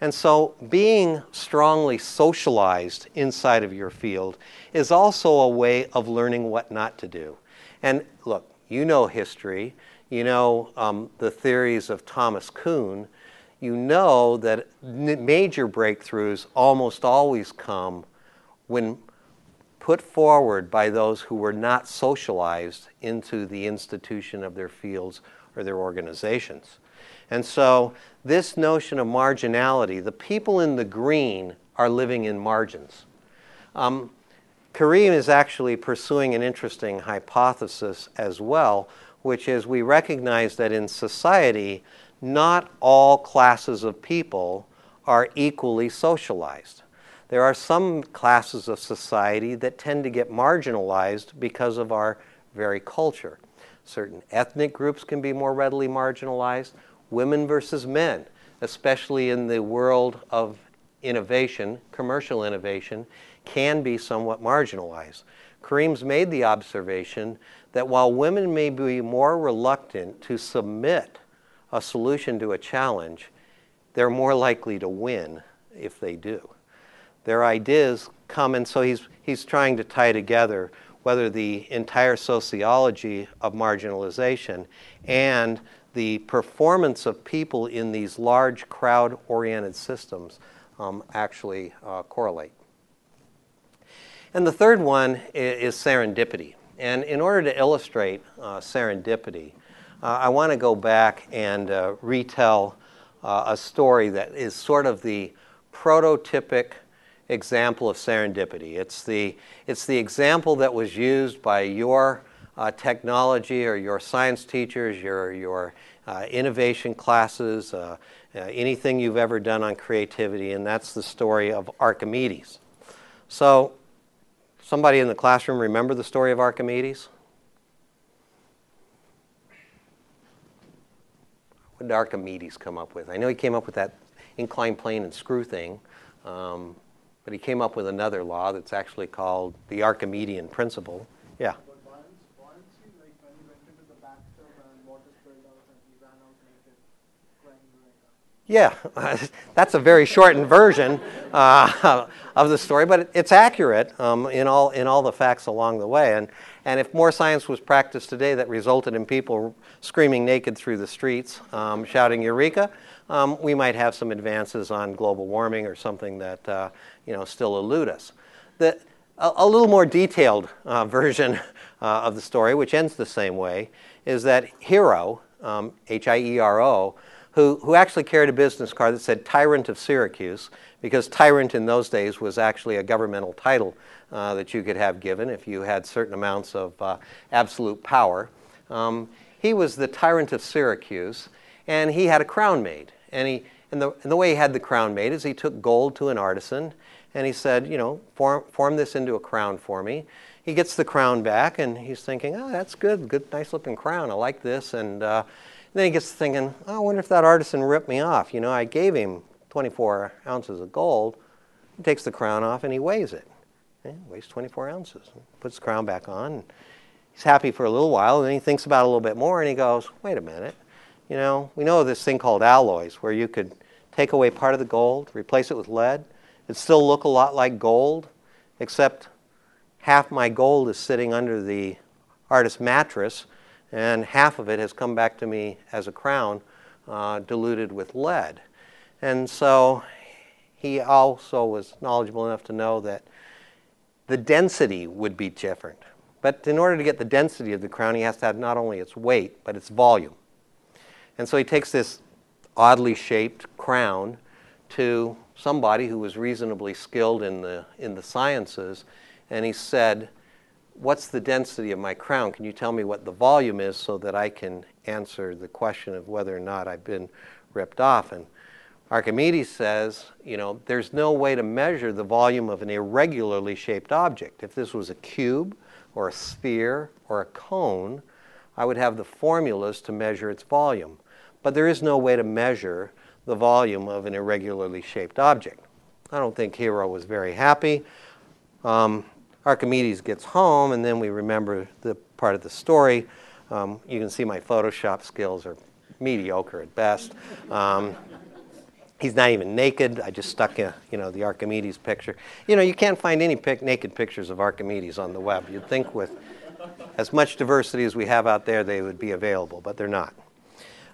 And so, being strongly socialized inside of your field is also a way of learning what not to do. And look, you know history, you know um, the theories of Thomas Kuhn, you know that major breakthroughs almost always come when put forward by those who were not socialized into the institution of their fields or their organizations. And so, this notion of marginality, the people in the green are living in margins. Um, Karim is actually pursuing an interesting hypothesis as well, which is we recognize that in society, not all classes of people are equally socialized. There are some classes of society that tend to get marginalized because of our very culture. Certain ethnic groups can be more readily marginalized. Women versus men, especially in the world of innovation, commercial innovation, can be somewhat marginalized. Karim's made the observation that while women may be more reluctant to submit a solution to a challenge, they're more likely to win if they do their ideas come, and so he's, he's trying to tie together whether the entire sociology of marginalization and the performance of people in these large crowd oriented systems um, actually uh, correlate. And the third one is, is, serendipity. And in order to illustrate uh, serendipity, uh, I want to go back and uh, retell uh, a story that is sort of the prototypic example of serendipity. It's the, it's the example that was used by your uh, technology or your science teachers, your, your uh, innovation classes, uh, uh anything you've ever done on creativity, and that's the story of Archimedes. So, somebody in the classroom remember the story of Archimedes? What did Archimedes come up with? I know he came up with that inclined plane and screw thing. Um, but he came up with another law that's actually called the Archimedean principle. Yeah. Yeah, that's a very shortened version uh, of the story, but it's accurate um, in, all, in all the facts along the way. And, and if more science was practiced today that resulted in people screaming naked through the streets, um, shouting Eureka, um, we might have some advances on global warming or something that uh, you know, still elude us. The, a, a little more detailed uh, version uh, of the story, which ends the same way, is that Hero, um, H I E R O, who, who actually carried a business card that said Tyrant of Syracuse, because tyrant in those days was actually a governmental title uh, that you could have given if you had certain amounts of uh, absolute power. Um, he was the tyrant of Syracuse, and he had a crown made. And, he, and, the, and the way he had the crown made is he took gold to an artisan, and he said, you know, form, form this into a crown for me. He gets the crown back, and he's thinking, oh, that's good, good, nice looking crown. I like this. And uh, then he gets thinking, oh, I wonder if that artisan ripped me off. You know, I gave him 24 ounces of gold. He takes the crown off and he weighs it. Weighs 24 ounces. Puts the crown back on. He's happy for a little while, and then he thinks about it a little bit more, and he goes, wait a minute. You know, we know this thing called alloys, where you could take away part of the gold, replace it with lead. It'd still look a lot like gold, except half my gold is sitting under the artist's mattress, and half of it has come back to me as a crown uh, diluted with lead. And so he also was knowledgeable enough to know that the density would be different. But in order to get the density of the crown, he has to have not only its weight, but its volume. And so he takes this oddly shaped crown to somebody who was reasonably skilled in the, in the sciences, and he said, what's the density of my crown? Can you tell me what the volume is so that I can answer the question of whether or not I've been ripped off? And Archimedes says, you know, there's no way to measure the volume of an irregularly shaped object. If this was a cube or a sphere or a cone, I would have the formulas to measure its volume. But there is no way to measure the volume of an irregularly shaped object. I don't think Hero was very happy. Um, Archimedes gets home, and then we remember the part of the story. Um, you can see my Photoshop skills are mediocre at best. Um, he's not even naked. I just stuck a, you know, the Archimedes picture. You know, you can't find any pic- naked pictures of Archimedes on the web. You'd think with as much diversity as we have out there, they would be available, but they're not.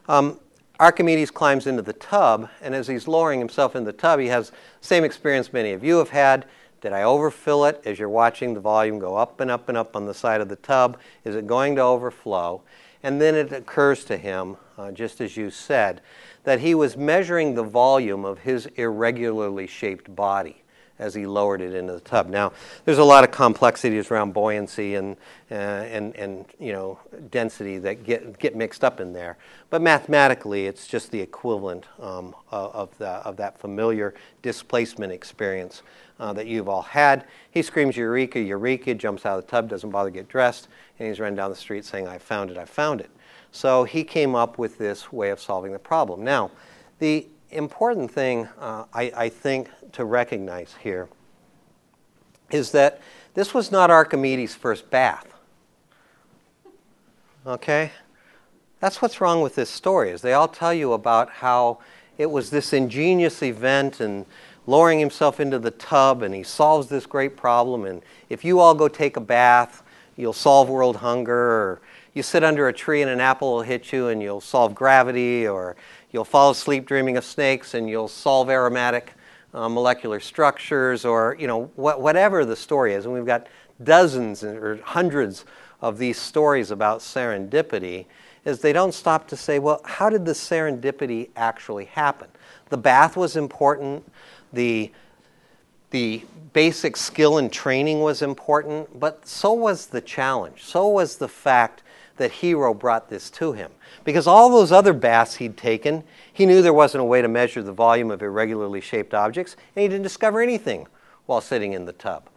Um, Archimedes climbs into the tub, and as he's lowering himself in the tub, he has the same experience many of you have had. Did I overfill it as you're watching the volume go up and up and up on the side of the tub? Is it going to overflow? And then it occurs to him, uh, just as you said, that he was measuring the volume of his irregularly shaped body as he lowered it into the tub. Now, there's a lot of complexities around buoyancy and, uh, and, and you know, density that get, get mixed up in there. But mathematically, it's just the equivalent um, of, the, of that familiar displacement experience uh, that you've all had. He screams, Eureka, Eureka, jumps out of the tub, doesn't bother to get dressed, and he's running down the street saying, I found it, I found it. So he came up with this way of solving the problem. Now, the important thing uh, I, I think to recognize here is that this was not Archimedes' first bath. Okay? That's what's wrong with this story, is they all tell you about how it was this ingenious event and lowering himself into the tub and he solves this great problem and if you all go take a bath, you'll solve world hunger or you sit under a tree and an apple will hit you and you'll solve gravity or You'll fall asleep dreaming of snakes and you'll solve aromatic uh, molecular structures or, you know, wh- whatever the story is. And we've got dozens or hundreds of these stories about serendipity is they don't stop to say, well, how did the serendipity actually happen? The bath was important. The, the basic skill and training was important, but so was the challenge. So was the fact that Hero brought this to him. Because all those other baths he'd taken, he knew there wasn't a way to measure the volume of irregularly shaped objects, and he didn't discover anything while sitting in the tub.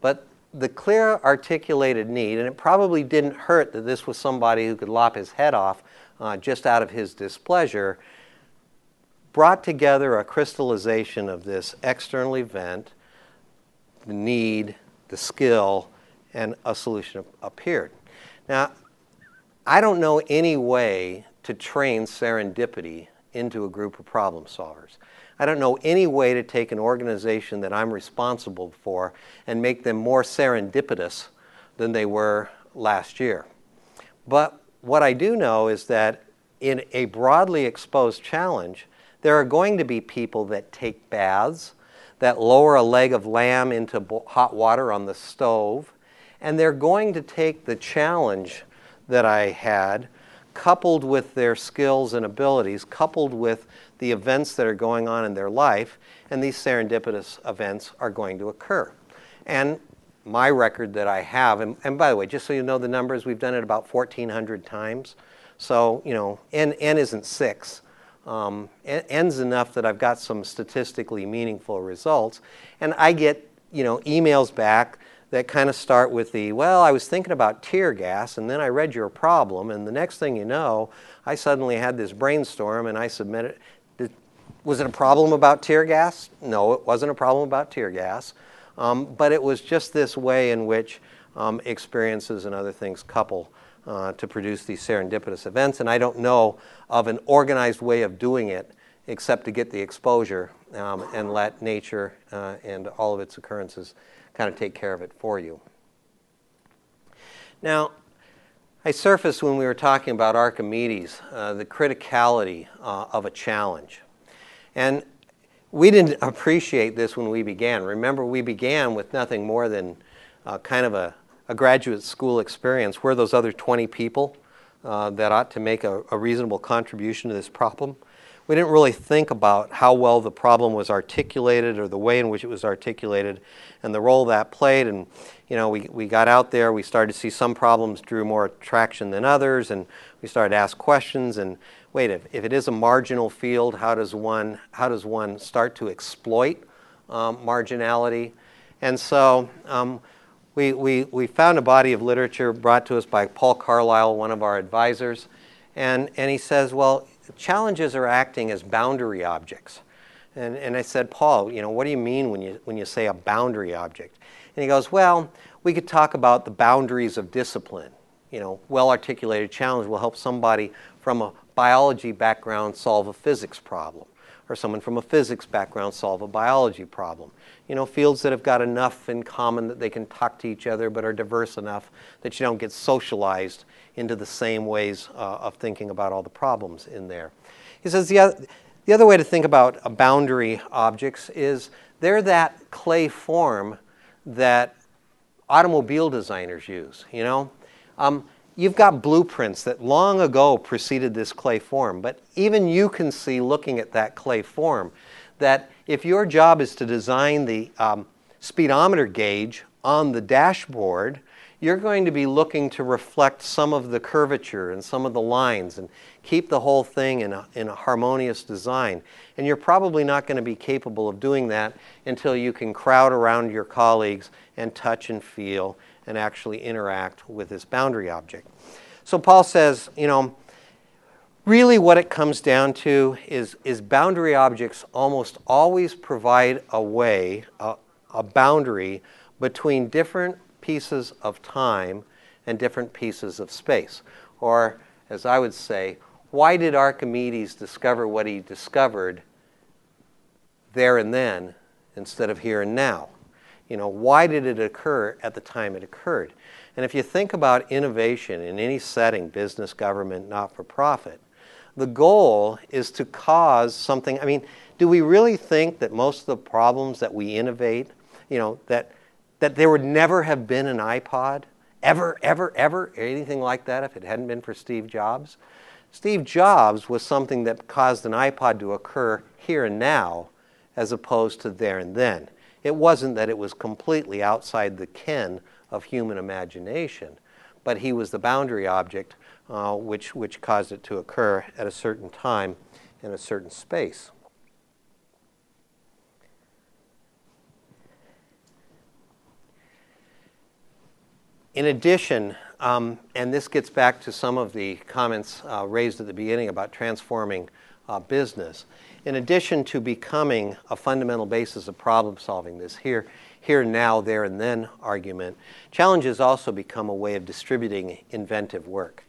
But the clear articulated need, and it probably didn't hurt that this was somebody who could lop his head off uh, just out of his displeasure, brought together a crystallization of this external event, the need, the skill, and a solution appeared. Now, I don't know any way to train serendipity into a group of problem solvers. I don't know any way to take an organization that I'm responsible for and make them more serendipitous than they were last year. But what I do know is that in a broadly exposed challenge, there are going to be people that take baths, that lower a leg of lamb into hot water on the stove, and they're going to take the challenge that I had, coupled with their skills and abilities, coupled with the events that are going on in their life, and these serendipitous events are going to occur. And my record that I have, and, and by the way, just so you know the numbers, we've done it about 1,400 times. So, you know, N, N isn't six. Um, N's enough that I've got some statistically meaningful results. And I get, you know, emails back that kind of start with the, well, I was thinking about tear gas, and then I read your problem, and the next thing you know, I suddenly had this brainstorm and I submitted. Was it a problem about tear gas? No, it wasn't a problem about tear gas. Um, but it was just this way in which um, experiences and other things couple uh, to produce these serendipitous events. And I don't know of an organized way of doing it except to get the exposure um, and let nature uh, and all of its occurrences kind of take care of it for you. Now, I surfaced when we were talking about Archimedes uh, the criticality uh, of a challenge. And we didn't appreciate this when we began. Remember, we began with nothing more than uh, kind of a, a, graduate school experience. We're those other 20 people uh, that ought to make a, a, reasonable contribution to this problem. We didn't really think about how well the problem was articulated or the way in which it was articulated and the role that played. And, you know, we, we got out there, we started to see some problems drew more traction than others, and we started to ask questions. And wait, if, if it is a marginal field, how does one, how does one start to exploit um, marginality? And so um, we, we, we found a body of literature brought to us by Paul Carlile, one of our advisors. And, and he says, well, challenges are acting as boundary objects. And, and I said, Paul, you know, what do you mean when you, when you say a boundary object? And he goes, well, we could talk about the boundaries of discipline. You know, well articulated challenge will help somebody from a biology background solve a physics problem, or someone from a physics background solve a biology problem. You know, fields that have got enough in common that they can talk to each other but are diverse enough that you don't get socialized into the same ways uh, of thinking about all the problems in there. He says the other, the other way to think about boundary objects is they're that clay form that automobile designers use, you know? Um, you've got blueprints that long ago preceded this clay form, but even you can see looking at that clay form that if your job is to design the um, speedometer gauge on the dashboard, you're going to be looking to reflect some of the curvature and some of the lines and keep the whole thing in a, in a harmonious design. And you're probably not going to be capable of doing that until you can crowd around your colleagues and touch and feel and actually interact with this boundary object. So Paul says, you know, really what it comes down to is, is boundary objects almost always provide a way, a, a boundary between different pieces of time and different pieces of space. Or, as I would say, why did Archimedes discover what he discovered there and then instead of here and now? You know, why did it occur at the time it occurred? And if you think about innovation in any setting, business, government, not for profit, the goal is to cause something. I mean, do we really think that most of the problems that we innovate, you know, that, that there would never have been an iPod? Ever, ever, ever, anything like that if it hadn't been for Steve Jobs? Steve Jobs was something that caused an iPod to occur here and now as opposed to there and then. It wasn't that it was completely outside the ken of human imagination, but he was the boundary object uh, which, which caused it to occur at a certain time in a certain space. In addition, um, and this gets back to some of the comments uh, raised at the beginning about transforming uh, business, in addition to becoming a fundamental basis of problem solving, this here, here, now, there, and then argument, challenges also become a way of distributing inventive work.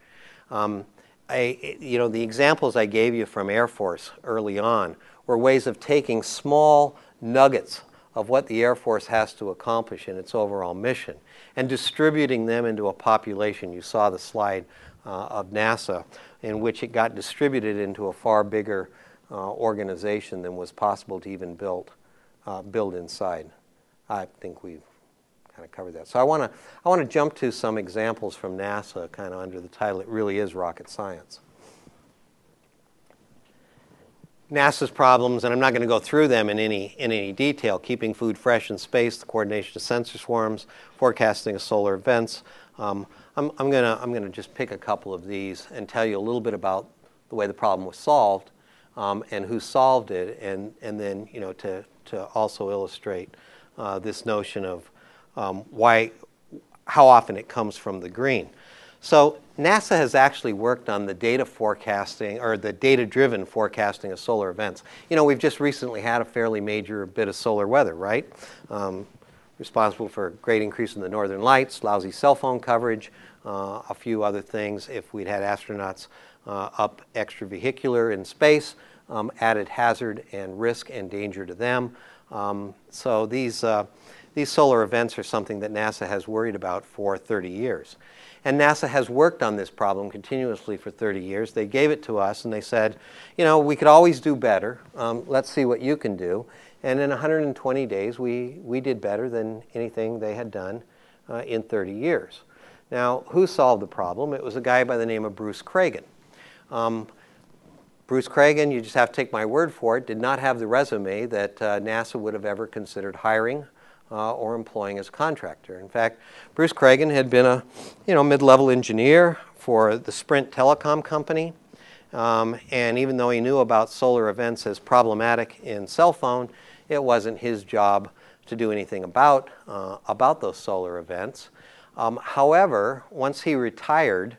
Um, I, you know, the examples I gave you from Air Force early on were ways of taking small nuggets of what the Air Force has to accomplish in its overall mission and distributing them into a population. You saw the slide uh, of NASA in which it got distributed into a far bigger uh, organization than was possible to even build, uh, build inside. I think we've kind of covered that. So I want to I want to jump to some examples from NASA, kind of under the title "It Really Is Rocket Science." NASA's problems, and I'm not going to go through them in any in any detail. Keeping food fresh in space, the coordination of sensor swarms, forecasting of solar events. Um, I'm, I'm gonna I'm gonna just pick a couple of these and tell you a little bit about the way the problem was solved, um, and who solved it, and and then you know to to also illustrate uh, this notion of um, why how often it comes from the green. So NASA has actually worked on the data forecasting or the data-driven forecasting of solar events. You know, we've just recently had a fairly major bit of solar weather, right? Um, responsible for a great increase in the northern lights, lousy cell phone coverage, uh, a few other things. If we'd had astronauts uh, up extravehicular in space, um, added hazard and risk and danger to them. Um, so these, uh, these solar events are something that NASA has worried about for 30 years. And NASA has worked on this problem continuously for 30 years. They gave it to us and they said, you know, we could always do better. Um, let's see what you can do. And in 120 days, we, we did better than anything they had done uh, in 30 years. Now, who solved the problem? It was a guy by the name of Bruce Cragin. Um, Bruce Cragin, you just have to take my word for it, did not have the resume that uh, NASA would have ever considered hiring uh, or employing as a contractor. In fact, Bruce Cragin had been a you know, mid-level engineer for the Sprint Telecom Company. Um, and even though he knew about solar events as problematic in cell phone, it wasn't his job to do anything about, uh, about those solar events. Um, however, once he retired,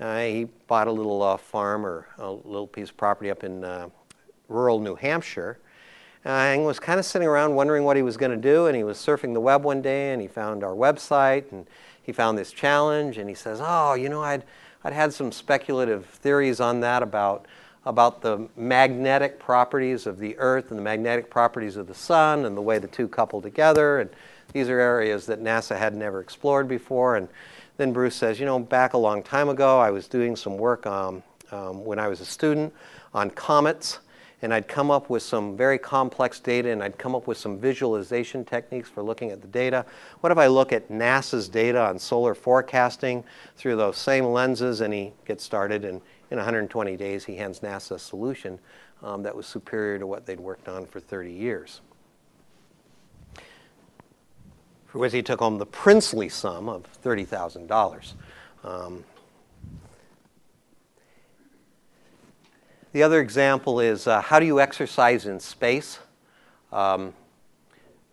uh, he bought a little uh, farm or a little piece of property up in uh, rural New Hampshire uh, and was kind of sitting around wondering what he was going to do. And he was surfing the web one day and he found our website and he found this challenge and he says, Oh, you know, I'd, I'd had some speculative theories on that about, about the magnetic properties of the Earth and the magnetic properties of the Sun and the way the two couple together. And these are areas that NASA had never explored before. And then Bruce says, You know, back a long time ago, I was doing some work um, um, when I was a student on comets and I'd come up with some very complex data and I'd come up with some visualization techniques for looking at the data. What if I look at NASA's data on solar forecasting through those same lenses and he gets started and in 120 days he hands NASA a solution um, that was superior to what they'd worked on for 30 years. For which he took home the princely sum of $30,000. Um, The other example is uh, how do you exercise in space? Um,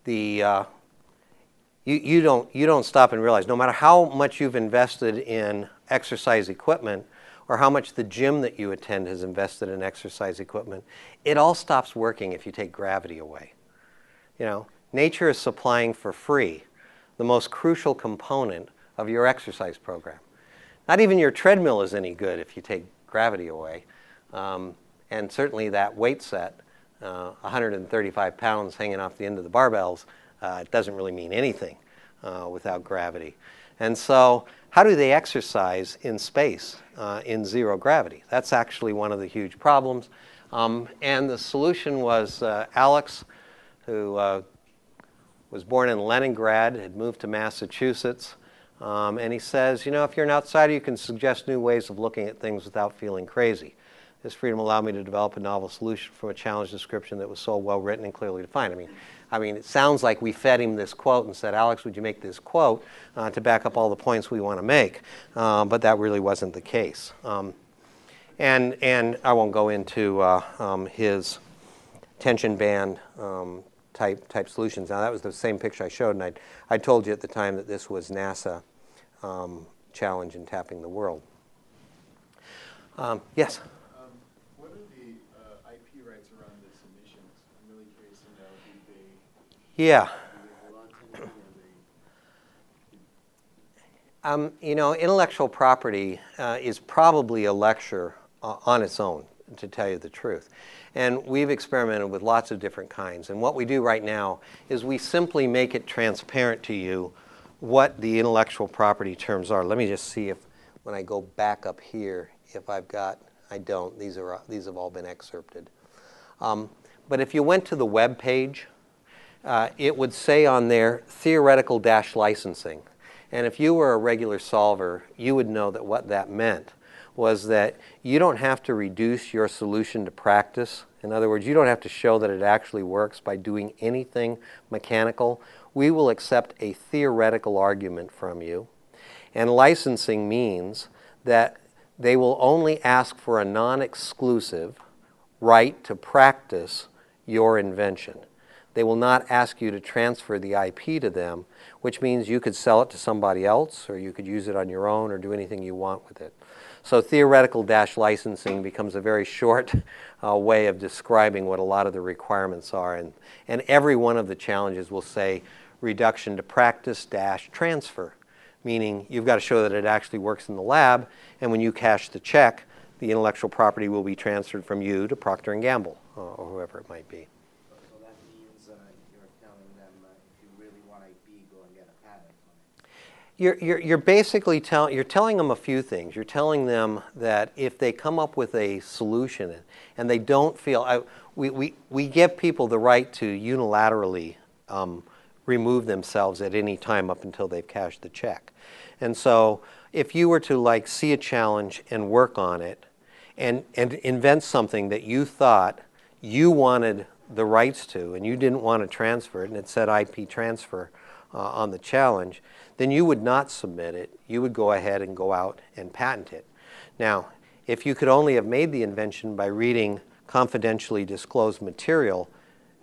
the, uh, you, you, don't, you don't stop and realize no matter how much you've invested in exercise equipment or how much the gym that you attend has invested in exercise equipment, it all stops working if you take gravity away. You know, nature is supplying for free the most crucial component of your exercise program. Not even your treadmill is any good if you take gravity away. Um, and certainly that weight set, uh, 135 pounds hanging off the end of the barbells, uh, doesn't really mean anything uh, without gravity. And so, how do they exercise in space uh, in zero gravity? That's actually one of the huge problems. Um, and the solution was uh, Alex, who uh, was born in Leningrad, had moved to Massachusetts. Um, and he says, you know, if you're an outsider, you can suggest new ways of looking at things without feeling crazy. This freedom allowed me to develop a novel solution from a challenge description that was so well written and clearly defined. I mean, I mean, it sounds like we fed him this quote and said, Alex, would you make this quote uh, to back up all the points we want to make? Uh, but that really wasn't the case. Um, and, and I won't go into uh, um, his tension band um, type, type solutions. Now, that was the same picture I showed, and I, I told you at the time that this was NASA um, challenge in tapping the world. Um, yes? Yeah. Um, you know, intellectual property uh, is probably a lecture uh, on its own, to tell you the truth. And we've experimented with lots of different kinds. And what we do right now is we simply make it transparent to you what the intellectual property terms are. Let me just see if, when I go back up here, if I've got, I don't, these, are, these have all been excerpted. Um, but if you went to the web page, uh, it would say on there theoretical dash licensing. And if you were a regular solver, you would know that what that meant was that you don't have to reduce your solution to practice. In other words, you don't have to show that it actually works by doing anything mechanical. We will accept a theoretical argument from you. And licensing means that they will only ask for a non exclusive right to practice your invention. They will not ask you to transfer the IP to them, which means you could sell it to somebody else or you could use it on your own or do anything you want with it. So theoretical dash licensing becomes a very short uh, way of describing what a lot of the requirements are. And, and every one of the challenges will say reduction to practice dash transfer, meaning you've got to show that it actually works in the lab. And when you cash the check, the intellectual property will be transferred from you to Procter & Gamble uh, or whoever it might be. So that means uh, you're telling them uh, if you really want IP, go and get a patent on it. You're, you're, you're basically telling you're telling them a few things. You're telling them that if they come up with a solution and they don't feel, I, we, we, we give people the right to unilaterally um, remove themselves at any time up until they've cashed the check. And so if you were to like see a challenge and work on it and, and invent something that you thought you wanted the rights to and you didn't want to transfer it and it said IP transfer uh, on the challenge, then you would not submit it. You would go ahead and go out and patent it. Now, if you could only have made the invention by reading confidentially disclosed material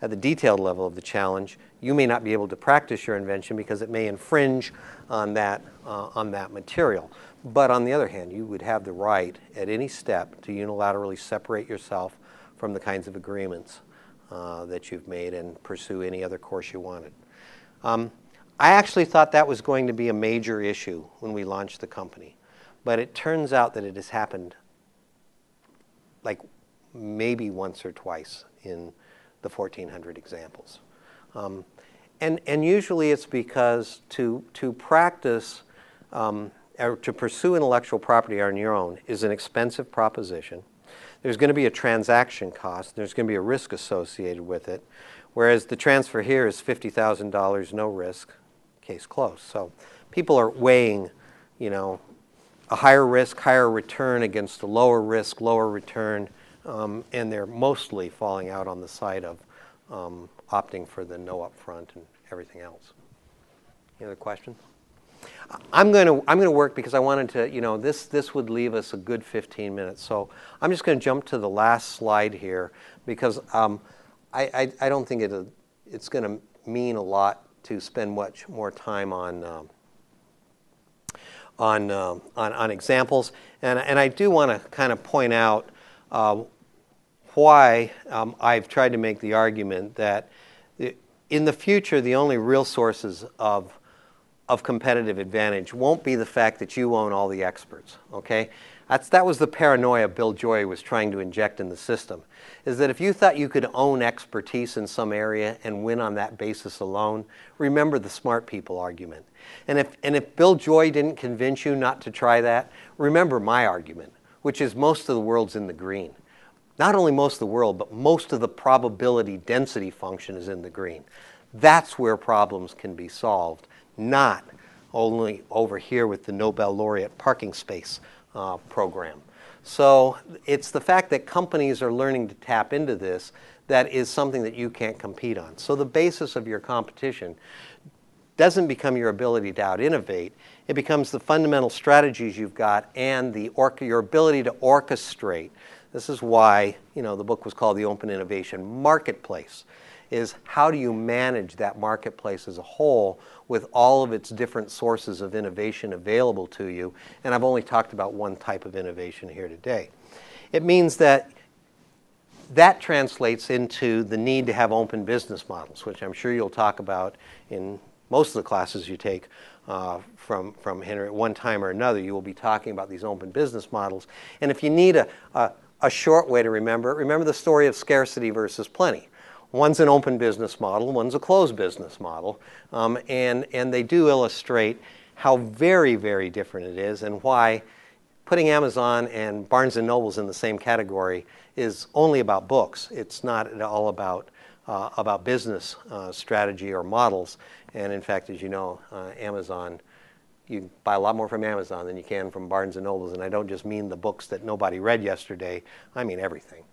at the detailed level of the challenge, you may not be able to practice your invention because it may infringe on that, uh, on that material. But on the other hand, you would have the right at any step to unilaterally separate yourself from the kinds of agreements uh, that you've made and pursue any other course you wanted. Um, I actually thought that was going to be a major issue when we launched the company, but it turns out that it has happened like maybe once or twice in the 1400 examples. Um, and, and usually it's because to, to practice um, or to pursue intellectual property on your own is an expensive proposition. There's going to be a transaction cost. There's going to be a risk associated with it. Whereas the transfer here is $50,000, no risk, case closed. So people are weighing, you know, a higher risk, higher return against a lower risk, lower return, um, and they're mostly falling out on the side of um, opting for the no upfront and everything else. Any other questions? I'm going to I'm going to work because I wanted to you know this this would leave us a good 15 minutes. So I'm just going to jump to the last slide here because um, I, I, I don't think it it's going to mean a lot to spend much more time on. Um, on, um, on, on examples, and, and I do want to kind of point out uh, why um, I've tried to make the argument that in the future, the only real sources of, of competitive advantage won't be the fact that you own all the experts, okay? That's, that was the paranoia Bill Joy was trying to inject in the system, is that if you thought you could own expertise in some area and win on that basis alone, remember the smart people argument. And if, and if Bill Joy didn't convince you not to try that, remember my argument, which is most of the world's in the green not only most of the world, but most of the probability density function is in the green. That's where problems can be solved, not only over here with the Nobel laureate parking space uh, program. So it's the fact that companies are learning to tap into this that is something that you can't compete on. So the basis of your competition doesn't become your ability to out innovate. It becomes the fundamental strategies you've got and the your ability to orchestrate this is why you know, the book was called The Open Innovation Marketplace, is how do you manage that marketplace as a whole with all of its different sources of innovation available to you? And I've only talked about one type of innovation here today. It means that that translates into the need to have open business models, which I'm sure you'll talk about in most of the classes you take uh, from, from Henry at one time or another. You will be talking about these open business models. And if you need a, a, a short way to remember it, remember the story of scarcity versus plenty. One's an open business model, one's a closed business model. Um, and, and they do illustrate how very, very different it is and why putting Amazon and Barnes & Nobles in the same category is only about books. It's not at all about, uh, about business uh, strategy or models. And in fact, as you know, uh, Amazon, you buy a lot more from Amazon than you can from Barnes & Nobles. And I don't just mean the books that nobody read yesterday, I mean everything.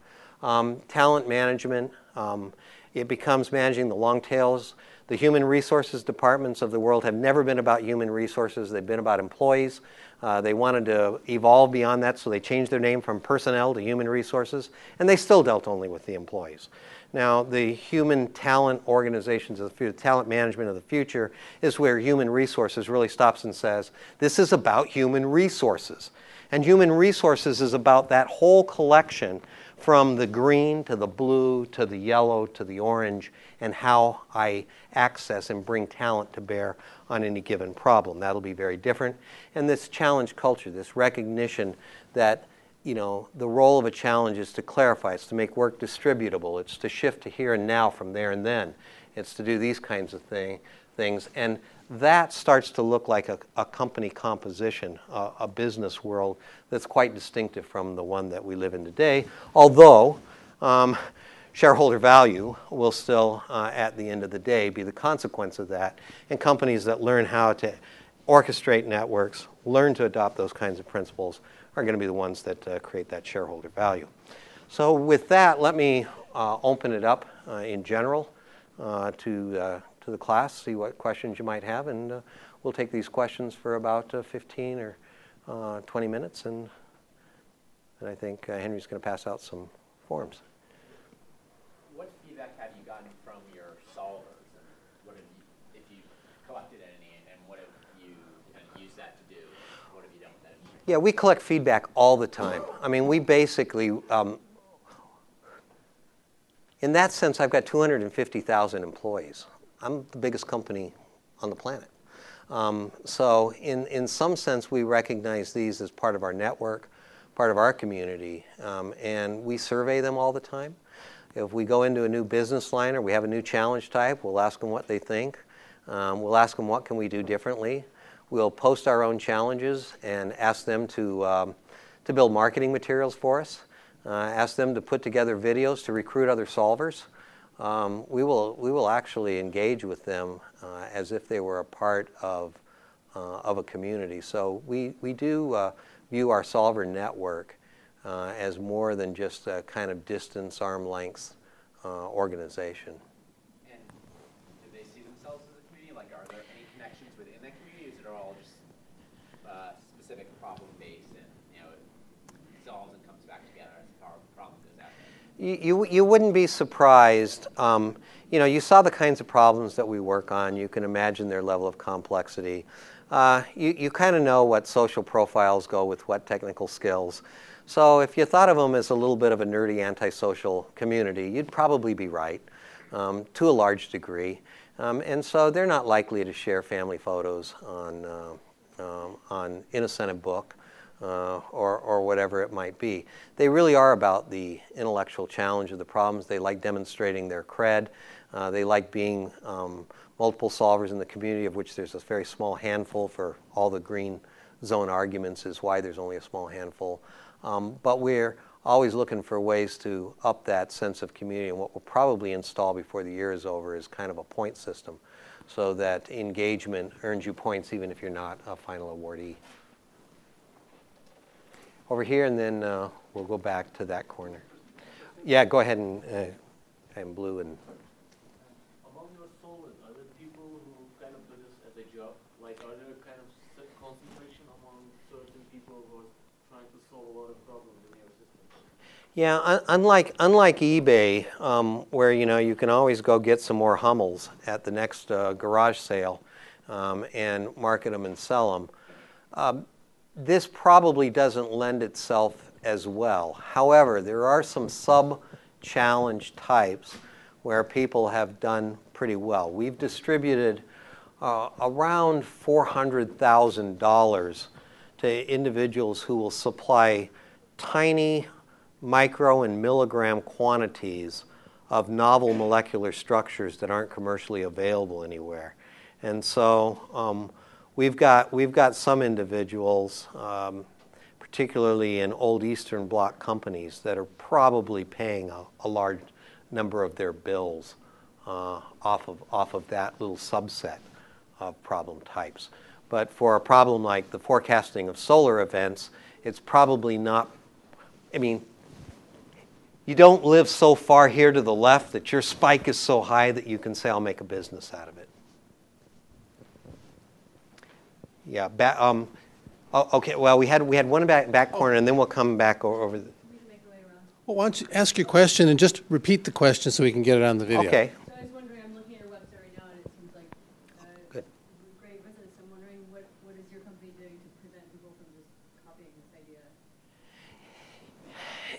Um, talent management, um, it becomes managing the long tails. The human resources departments of the world have never been about human resources. They've been about employees. Uh, they wanted to evolve beyond that, so they changed their name from personnel to human resources, and they still dealt only with the employees. Now, the human talent organizations of the future, talent management of the future, is where human resources really stops and says, this is about human resources. And human resources is about that whole collection from the green to the blue to the yellow to the orange and how I access and bring talent to bear on any given problem. That'll be very different. And this challenge culture, this recognition that you know, the role of a challenge is to clarify, it's to make work distributable, it's to shift to here and now from there and then, it's to do these kinds of thing, things. And that starts to look like a, a company composition, a, a business world that's quite distinctive from the one that we live in today. Although um, shareholder value will still, uh, at the end of the day, be the consequence of that. And companies that learn how to orchestrate networks, learn to adopt those kinds of principles, are going to be the ones that uh, create that shareholder value. So, with that, let me uh, open it up uh, in general uh, to uh, to the class, see what questions you might have, and uh, we'll take these questions for about uh, 15 or uh, 20 minutes, and, and I think uh, Henry's going to pass out some forms. What feedback have you gotten from your solvers, and what have you, if you collected any, and what have you kind of used that to do? What have you done with that? Yeah, we collect feedback all the time. I mean, we basically um, in that sense, I've got 250,000 employees. I'm the biggest company on the planet. Um, so in, in some sense, we recognize these as part of our network, part of our community, um, and we survey them all the time. If we go into a new business line or we have a new challenge type, we'll ask them what they think. Um, we'll ask them what can we do differently. We'll post our own challenges and ask them to, um, to build marketing materials for us. Uh, ask them to put together videos to recruit other solvers um, we, will, we will actually engage with them uh, as if they were a part of, uh, of a community. So we, we do uh, view our solver network uh, as more than just a kind of distance, arm length uh, organization. And do they see themselves as a community? Like, are there any connections within that community? Is it all just uh, specific problem based and you know it solves and comes back together as far as the problem goes You, you wouldn't be surprised. Um, you know, you saw the kinds of problems that we work on. You can imagine their level of complexity. Uh, you you kind of know what social profiles go with what technical skills. So if you thought of them as a little bit of a nerdy antisocial community, you'd probably be right um, to a large degree. Um, and so they're not likely to share family photos on, uh, um, on in a book uh, or, or whatever it might be. They really are about the intellectual challenge of the problems. They like demonstrating their cred. Uh, they like being um, multiple solvers in the community, of which there's a very small handful for all the green zone arguments is why there's only a small handful. Um, but we're always looking for ways to up that sense of community. And what we'll probably install before the year is over is kind of a point system so that engagement earns you points even if you're not a final awardee over here, and then uh, we'll go back to that corner. Yeah, go ahead and, uh, and blue and. Among your solvers, are there people who kind of do this as a job? Like, are there kind of concentration among certain people who are trying to solve a lot of problems in your system? Yeah, un- unlike unlike eBay, um, where you know you can always go get some more Hummels at the next uh, garage sale, um, and market them and sell them. Um, this probably doesn't lend itself as well. However, there are some sub challenge types where people have done pretty well. We've distributed uh, around $400,000 to individuals who will supply tiny micro and milligram quantities of novel molecular structures that aren't commercially available anywhere. And so um, we've, got, we've got some individuals, um, particularly in old Eastern Bloc companies, that are probably paying a, a large number of their bills uh, off, of, off of that little subset of problem types. But for a problem like the forecasting of solar events, it's probably not, I mean, you don't live so far here to the left that your spike is so high that you can say, I'll make a business out of it. Yeah, ba- um, oh, okay, well, we had, we had one back, back corner, and then we'll come back o- over. The, Well, why don't you ask your question and just repeat the question so we can get it on the video? okay, So I was wondering, I'm looking at your website right now, and it seems like uh, Good. great residents. I'm wondering, what, what is your company doing to prevent people from just copying this idea? Y-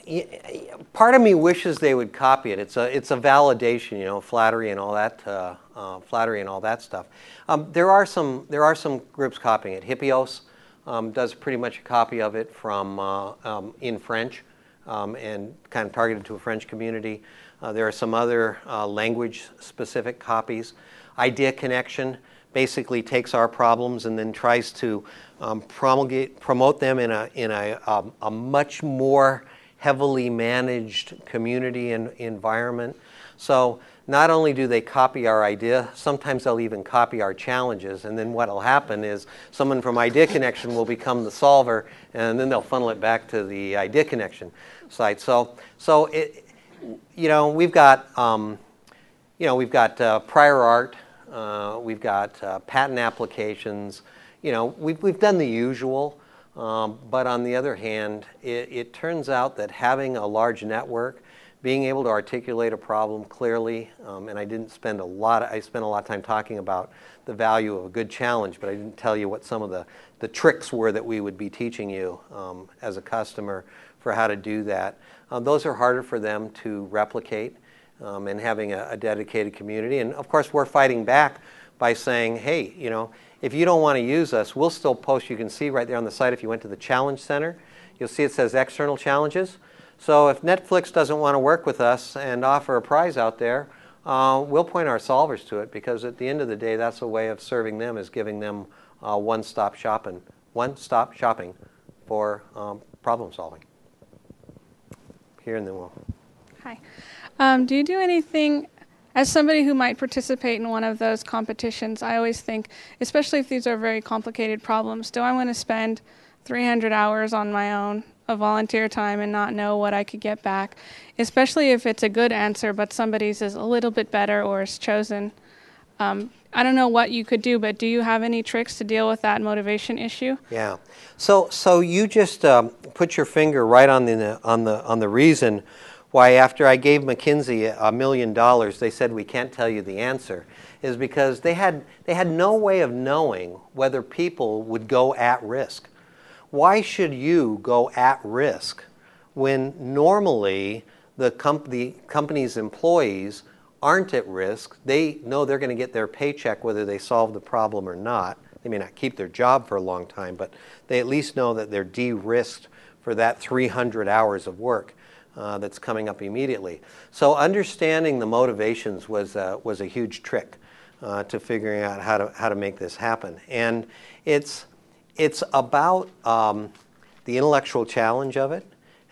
part of me wishes they would copy it. It's a it's a validation, you know, flattery and all that, uh, uh, flattery and all that stuff. Um, there are some there are some groups copying it. Hypios um, does pretty much a copy of it from uh, um, in French um, and kind of targeted to a French community. Uh, there are some other uh, language specific copies. Idea Connection basically takes our problems and then tries to um, promulgate promote them in a in a um, a much more heavily managed community and environment. So not only do they copy our idea, sometimes they'll even copy our challenges. And then what will happen is someone from Idea Connection will become the solver, and then they'll funnel it back to the Idea Connection site. So, so it, you know, we've got, um, you know, we've got uh, prior art, uh, we've got uh, patent applications. You know, we've, we've done the usual. Um, but on the other hand, it, it, turns out that having a large network, being able to articulate a problem clearly, um, and I didn't spend a lot, of, I spent a lot of time talking about the value of a good challenge, but I didn't tell you what some of the, the tricks were that we would be teaching you um, as a customer for how to do that. Uh, those are harder for them to replicate um, and having a, a dedicated community. And of course, we're fighting back by saying, hey, you know, if you don't want to use us, we'll still post. You can see right there on the site if you went to the Challenge Center, you'll see it says external challenges. So if Netflix doesn't want to work with us and offer a prize out there, uh, we'll point our solvers to it because at the end of the day, that's a way of serving them is giving them uh, one-stop shopping, one-stop shopping for um, problem solving. Here and then we'll. Hi. Um, do you do anything as somebody who might participate in one of those competitions, I always think, especially if these are very complicated problems, do I want to spend 300 hours on my own of volunteer time and not know what I could get back? Especially if it's a good answer, but somebody's is a little bit better or is chosen. Um, I don't know what you could do, but do you have any tricks to deal with that motivation issue? Yeah. So, so you just um, put your finger right on the on the on the reason why after I gave McKinsey a million dollars, they said we can't tell you the answer, is because they had, they had no way of knowing whether people would go at risk. Why should you go at risk when normally the, comp- the company's employees aren't at risk? They know they're going to get their paycheck whether they solve the problem or not. They may not keep their job for a long time, but they at least know that they're de risked for that 300 hours of work uh, that's coming up immediately. So understanding the motivations was, uh, was a huge trick uh, to figuring out how to, how to make this happen. And it's, it's about um, the intellectual challenge of it.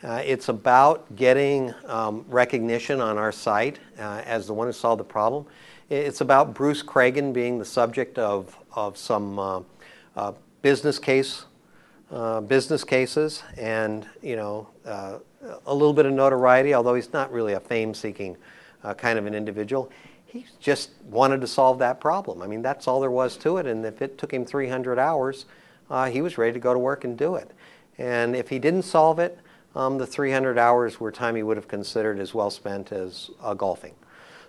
Uh, it's about getting um, recognition on our site as the one who solved the problem. It's about Bruce Cragin being the subject of, of some business case uh, business cases and you know uh, a little bit of notoriety, although he's not really a fame-seeking uh, kind of an individual. He just wanted to solve that problem. I mean, that's all there was to it. And if it took him 300 hours, uh, he was ready to go to work and do it. And if he didn't solve it, um, the 300 hours were time he would have considered as well spent as uh, golfing.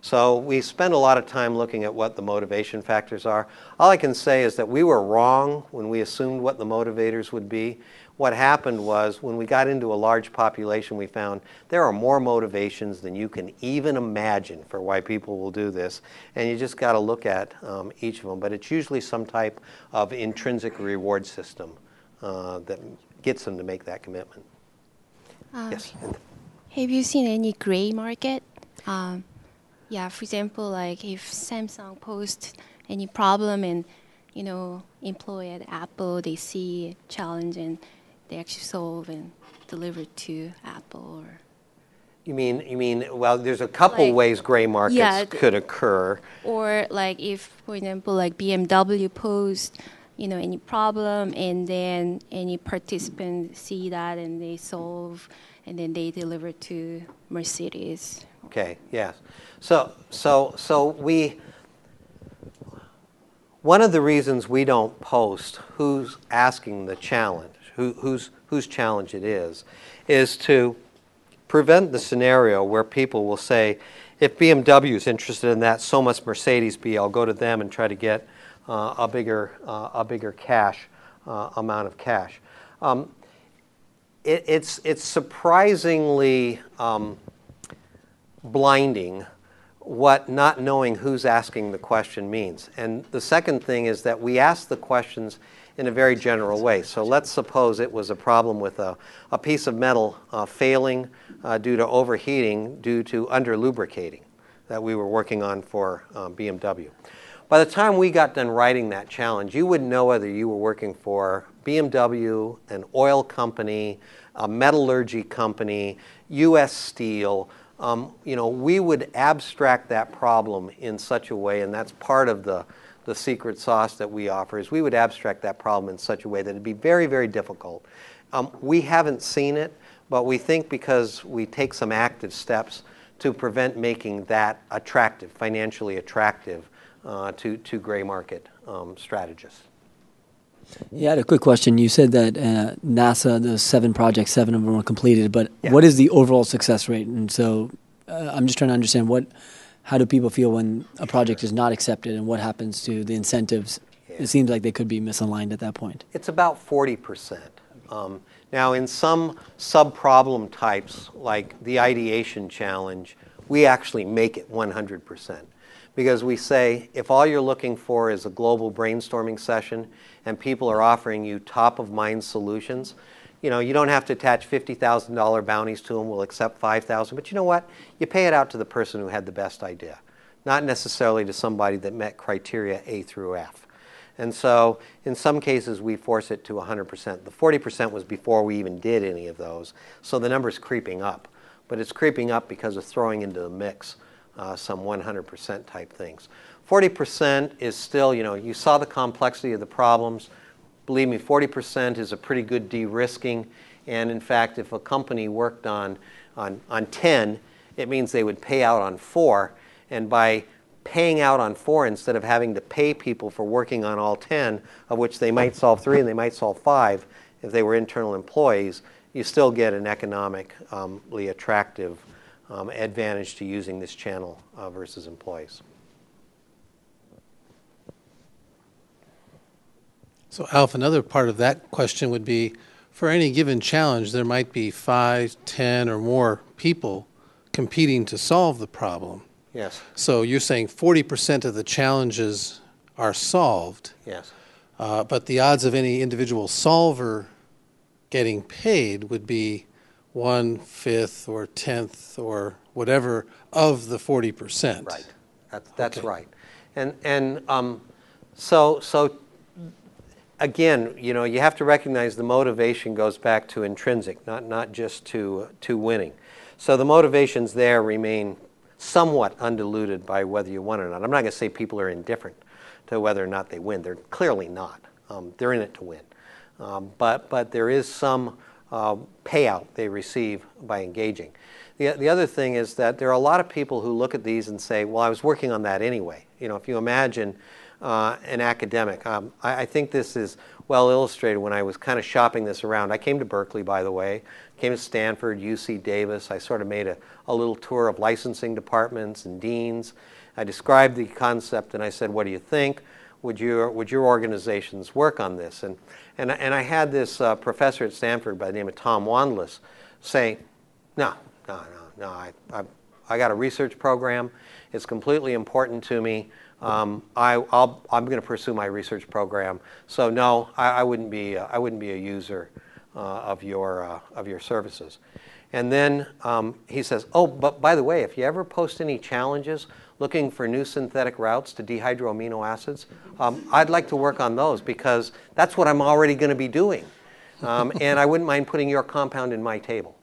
So we spend a lot of time looking at what the motivation factors are. All I can say is that we were wrong when we assumed what the motivators would be. What happened was when we got into a large population, we found there are more motivations than you can even imagine for why people will do this. And you just got to look at um, each of them. But it's usually some type of intrinsic reward system uh, that gets them to make that commitment. Um, yes. Have you seen any gray market? Um, yeah, for example, like if Samsung posts any problem and you know employee at Apple they see a challenge and they actually solve and deliver to Apple or You mean you mean well? There's a couple Like- ways gray markets Yeah, could occur. or like if for example like BMW posts you know any problem and then any participant see that and they solve and then they deliver to Mercedes. Okay, yes. So, so, so we, one of the reasons we don't post who's asking the challenge, who, whose, whose challenge it is, is to prevent the scenario where people will say, if BMW is interested in that, so must Mercedes be. I'll go to them and try to get uh, a bigger, uh, a bigger cash uh, amount of cash. Um, it, it's, it's surprisingly um, blinding what not knowing who's asking the question means. And the second thing is that we ask the questions in a very general way. So let's suppose it was a problem with a, a piece of metal uh, failing uh, due to overheating due to under lubricating that we were working on for um, BMW. By the time we got done writing that challenge, you wouldn't know whether you were working for BMW, an oil company, a metallurgy company, U.S. Steel. Um, you know, we would abstract that problem in such a way, and that's part of the, the secret sauce that we offer, is we would abstract that problem in such a way that it'd be very, very difficult. Um, we haven't seen it, but we think because we take some active steps to prevent making that attractive, financially attractive, uh, to, to gray market um, strategists. Yeah, I had a quick question. You said that uh, NASA, the seven projects, seven of them were completed, but Yeah. what is the overall success rate? And so uh, I'm just trying to understand what, how do people feel when a project is not accepted and what happens to the incentives? It seems like they could be misaligned at that point. It's about 40%. Um, now, in some sub-problem types, like the ideation challenge, we actually make it 100%. Because we say, if all you're looking for is a global brainstorming session and people are offering you top-of-mind solutions, you know, you don't have to attach $50,000 bounties to them, we'll accept 5000 but you know what? You pay it out to the person who had the best idea, not necessarily to somebody that met criteria A through F. And so in some cases, we force it to 100%. The 40% was before we even did any of those. So the number's creeping up. But it's creeping up because of throwing into the mix uh, some 100% type things. 40% is still, you know, you saw the complexity of the problems. Believe me, 40% is a pretty good de-risking. And in fact, if a company worked on, on, on 10, it means they would pay out on four. And by paying out on four instead of having to pay people for working on all 10, of which they might solve three and they might solve five if they were internal employees, you still get an economically attractive advantage to using this channel uh, versus employees. So, Alf, another part of that question would be for any given challenge, there might be five, ten, or more people competing to solve the problem. Yes, So, you're saying 40% of the challenges are solved, yes. uh, but the odds of any individual solver getting paid would be one fifth or tenth or whatever of the 40%. Right. That's, that's Okay. right. And, and um, so, so again, you know, you have to recognize the motivation goes back to intrinsic, not, not just to, to winning. So the motivations there remain somewhat undiluted by whether you won or not. I'm not going to say people are indifferent to whether or not they win. They're clearly not. Um, they're in it to win. Um, but, but there is some uh, payout they receive by engaging. The, the other thing is that there are a lot of people who look at these and say, well, I was working on that anyway. You know, if you imagine uh, an academic, um, I, I think this is well illustrated when I was kind of shopping this around. I came to Berkeley, by the way, came to Stanford, UC Davis. I sort of made a, a little tour of licensing departments and deans. I described the concept and I said, What do you think? Would your, would your organizations work on this? And, and, and I had this uh, professor at Stanford by the name of Tom Wandless say, No, no, no, no. I, I, I got a research program. It's completely important to me. Um, I, I'll, I'm going to pursue my research program. So no, I, I wouldn't be. Uh, I wouldn't be a user uh, of your uh, of your services. And then um, he says, "Oh, but by the way, if you ever post any challenges looking for new synthetic routes to dehydroamino acids, um, I'd like to work on those because that's what I'm already going to be doing, um, and I wouldn't mind putting your compound in my table."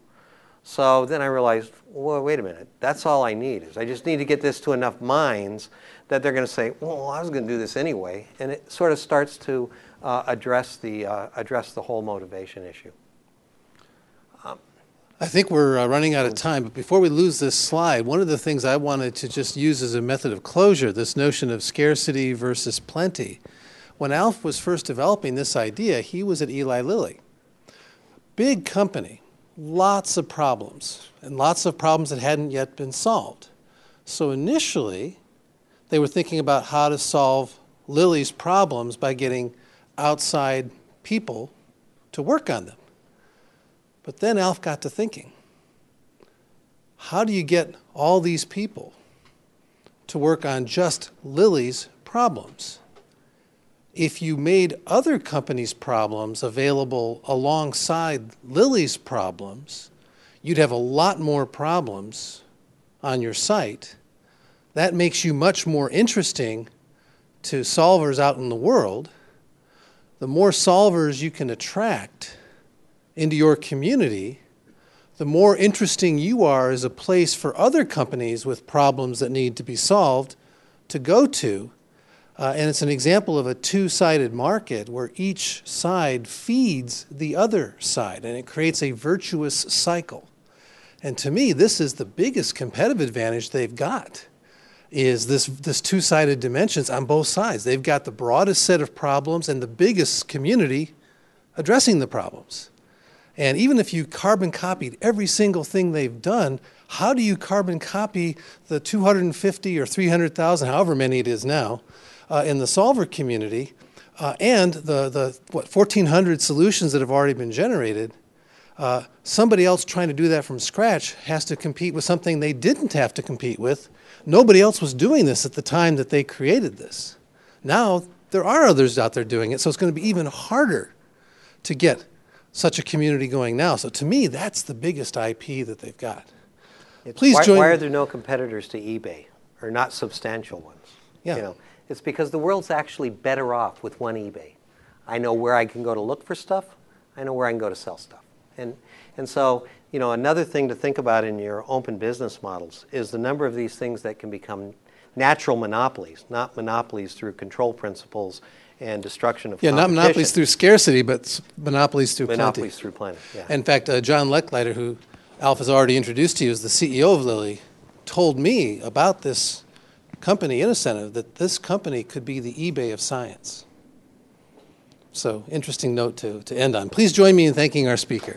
So then I realized, well, wait a minute. That's all I need is I just need to get this to enough minds that they're going to say, well, I was going to do this anyway, and it sort of starts to uh, address the uh, address the whole motivation issue. I think we're uh, running out of time, but before we lose this slide, one of the things I wanted to just use as a method of closure, this notion of scarcity versus plenty. When Alf was first developing this idea, he was at Eli Lilly. Big company, lots of problems, and lots of problems that hadn't yet been solved. So initially, they were thinking about how to solve Lilly's problems by getting outside people to work on them. But then Alf got to thinking how do you get all these people to work on just Lilly's problems? If you made other companies' problems available alongside Lilly's problems, you'd have a lot more problems on your site. That makes you much more interesting to solvers out in the world. The more solvers you can attract, into your community, the more interesting you are as a place for other companies with problems that need to be solved to go to. Uh, and it's an example of a two sided market where each side feeds the other side, and it creates a virtuous cycle. And to me, this is the biggest competitive advantage they've got is this, this two-sided dimensions on both sides. They've got the broadest set of problems and the biggest community addressing the problems. And even if you carbon copied every single thing they've done, how do you carbon copy the 250 or 300,000, however many it is now, uh, in the solver community, uh, and the, the what 1,400 solutions that have already been generated? Uh, somebody else trying to do that from scratch has to compete with something they didn't have to compete with. Nobody else was doing this at the time that they created this. Now there are others out there doing it, so it's going to be even harder to get such a community going now. So to me, that's the biggest IP that they've got. It's Please why, join. Why are there no competitors to eBay, or not substantial ones? Yeah. You know, it's because the world's actually better off with one eBay. I know where I can go to look for stuff. I know where I can go to sell stuff. And and so you know another thing to think about in your open business models is the number of these things that can become natural monopolies, not monopolies through control principles and destruction of yeah, not monopolies through scarcity, but monopolies through monopolies plenty. through plenty. Yeah. In fact, uh, John Lechleiter, who Alf has already introduced to you as the CEO of Lilly, told me about this company, InnoCentive, that this company could be the eBay of science. So, interesting note to, to end on. Please join me in thanking our speaker.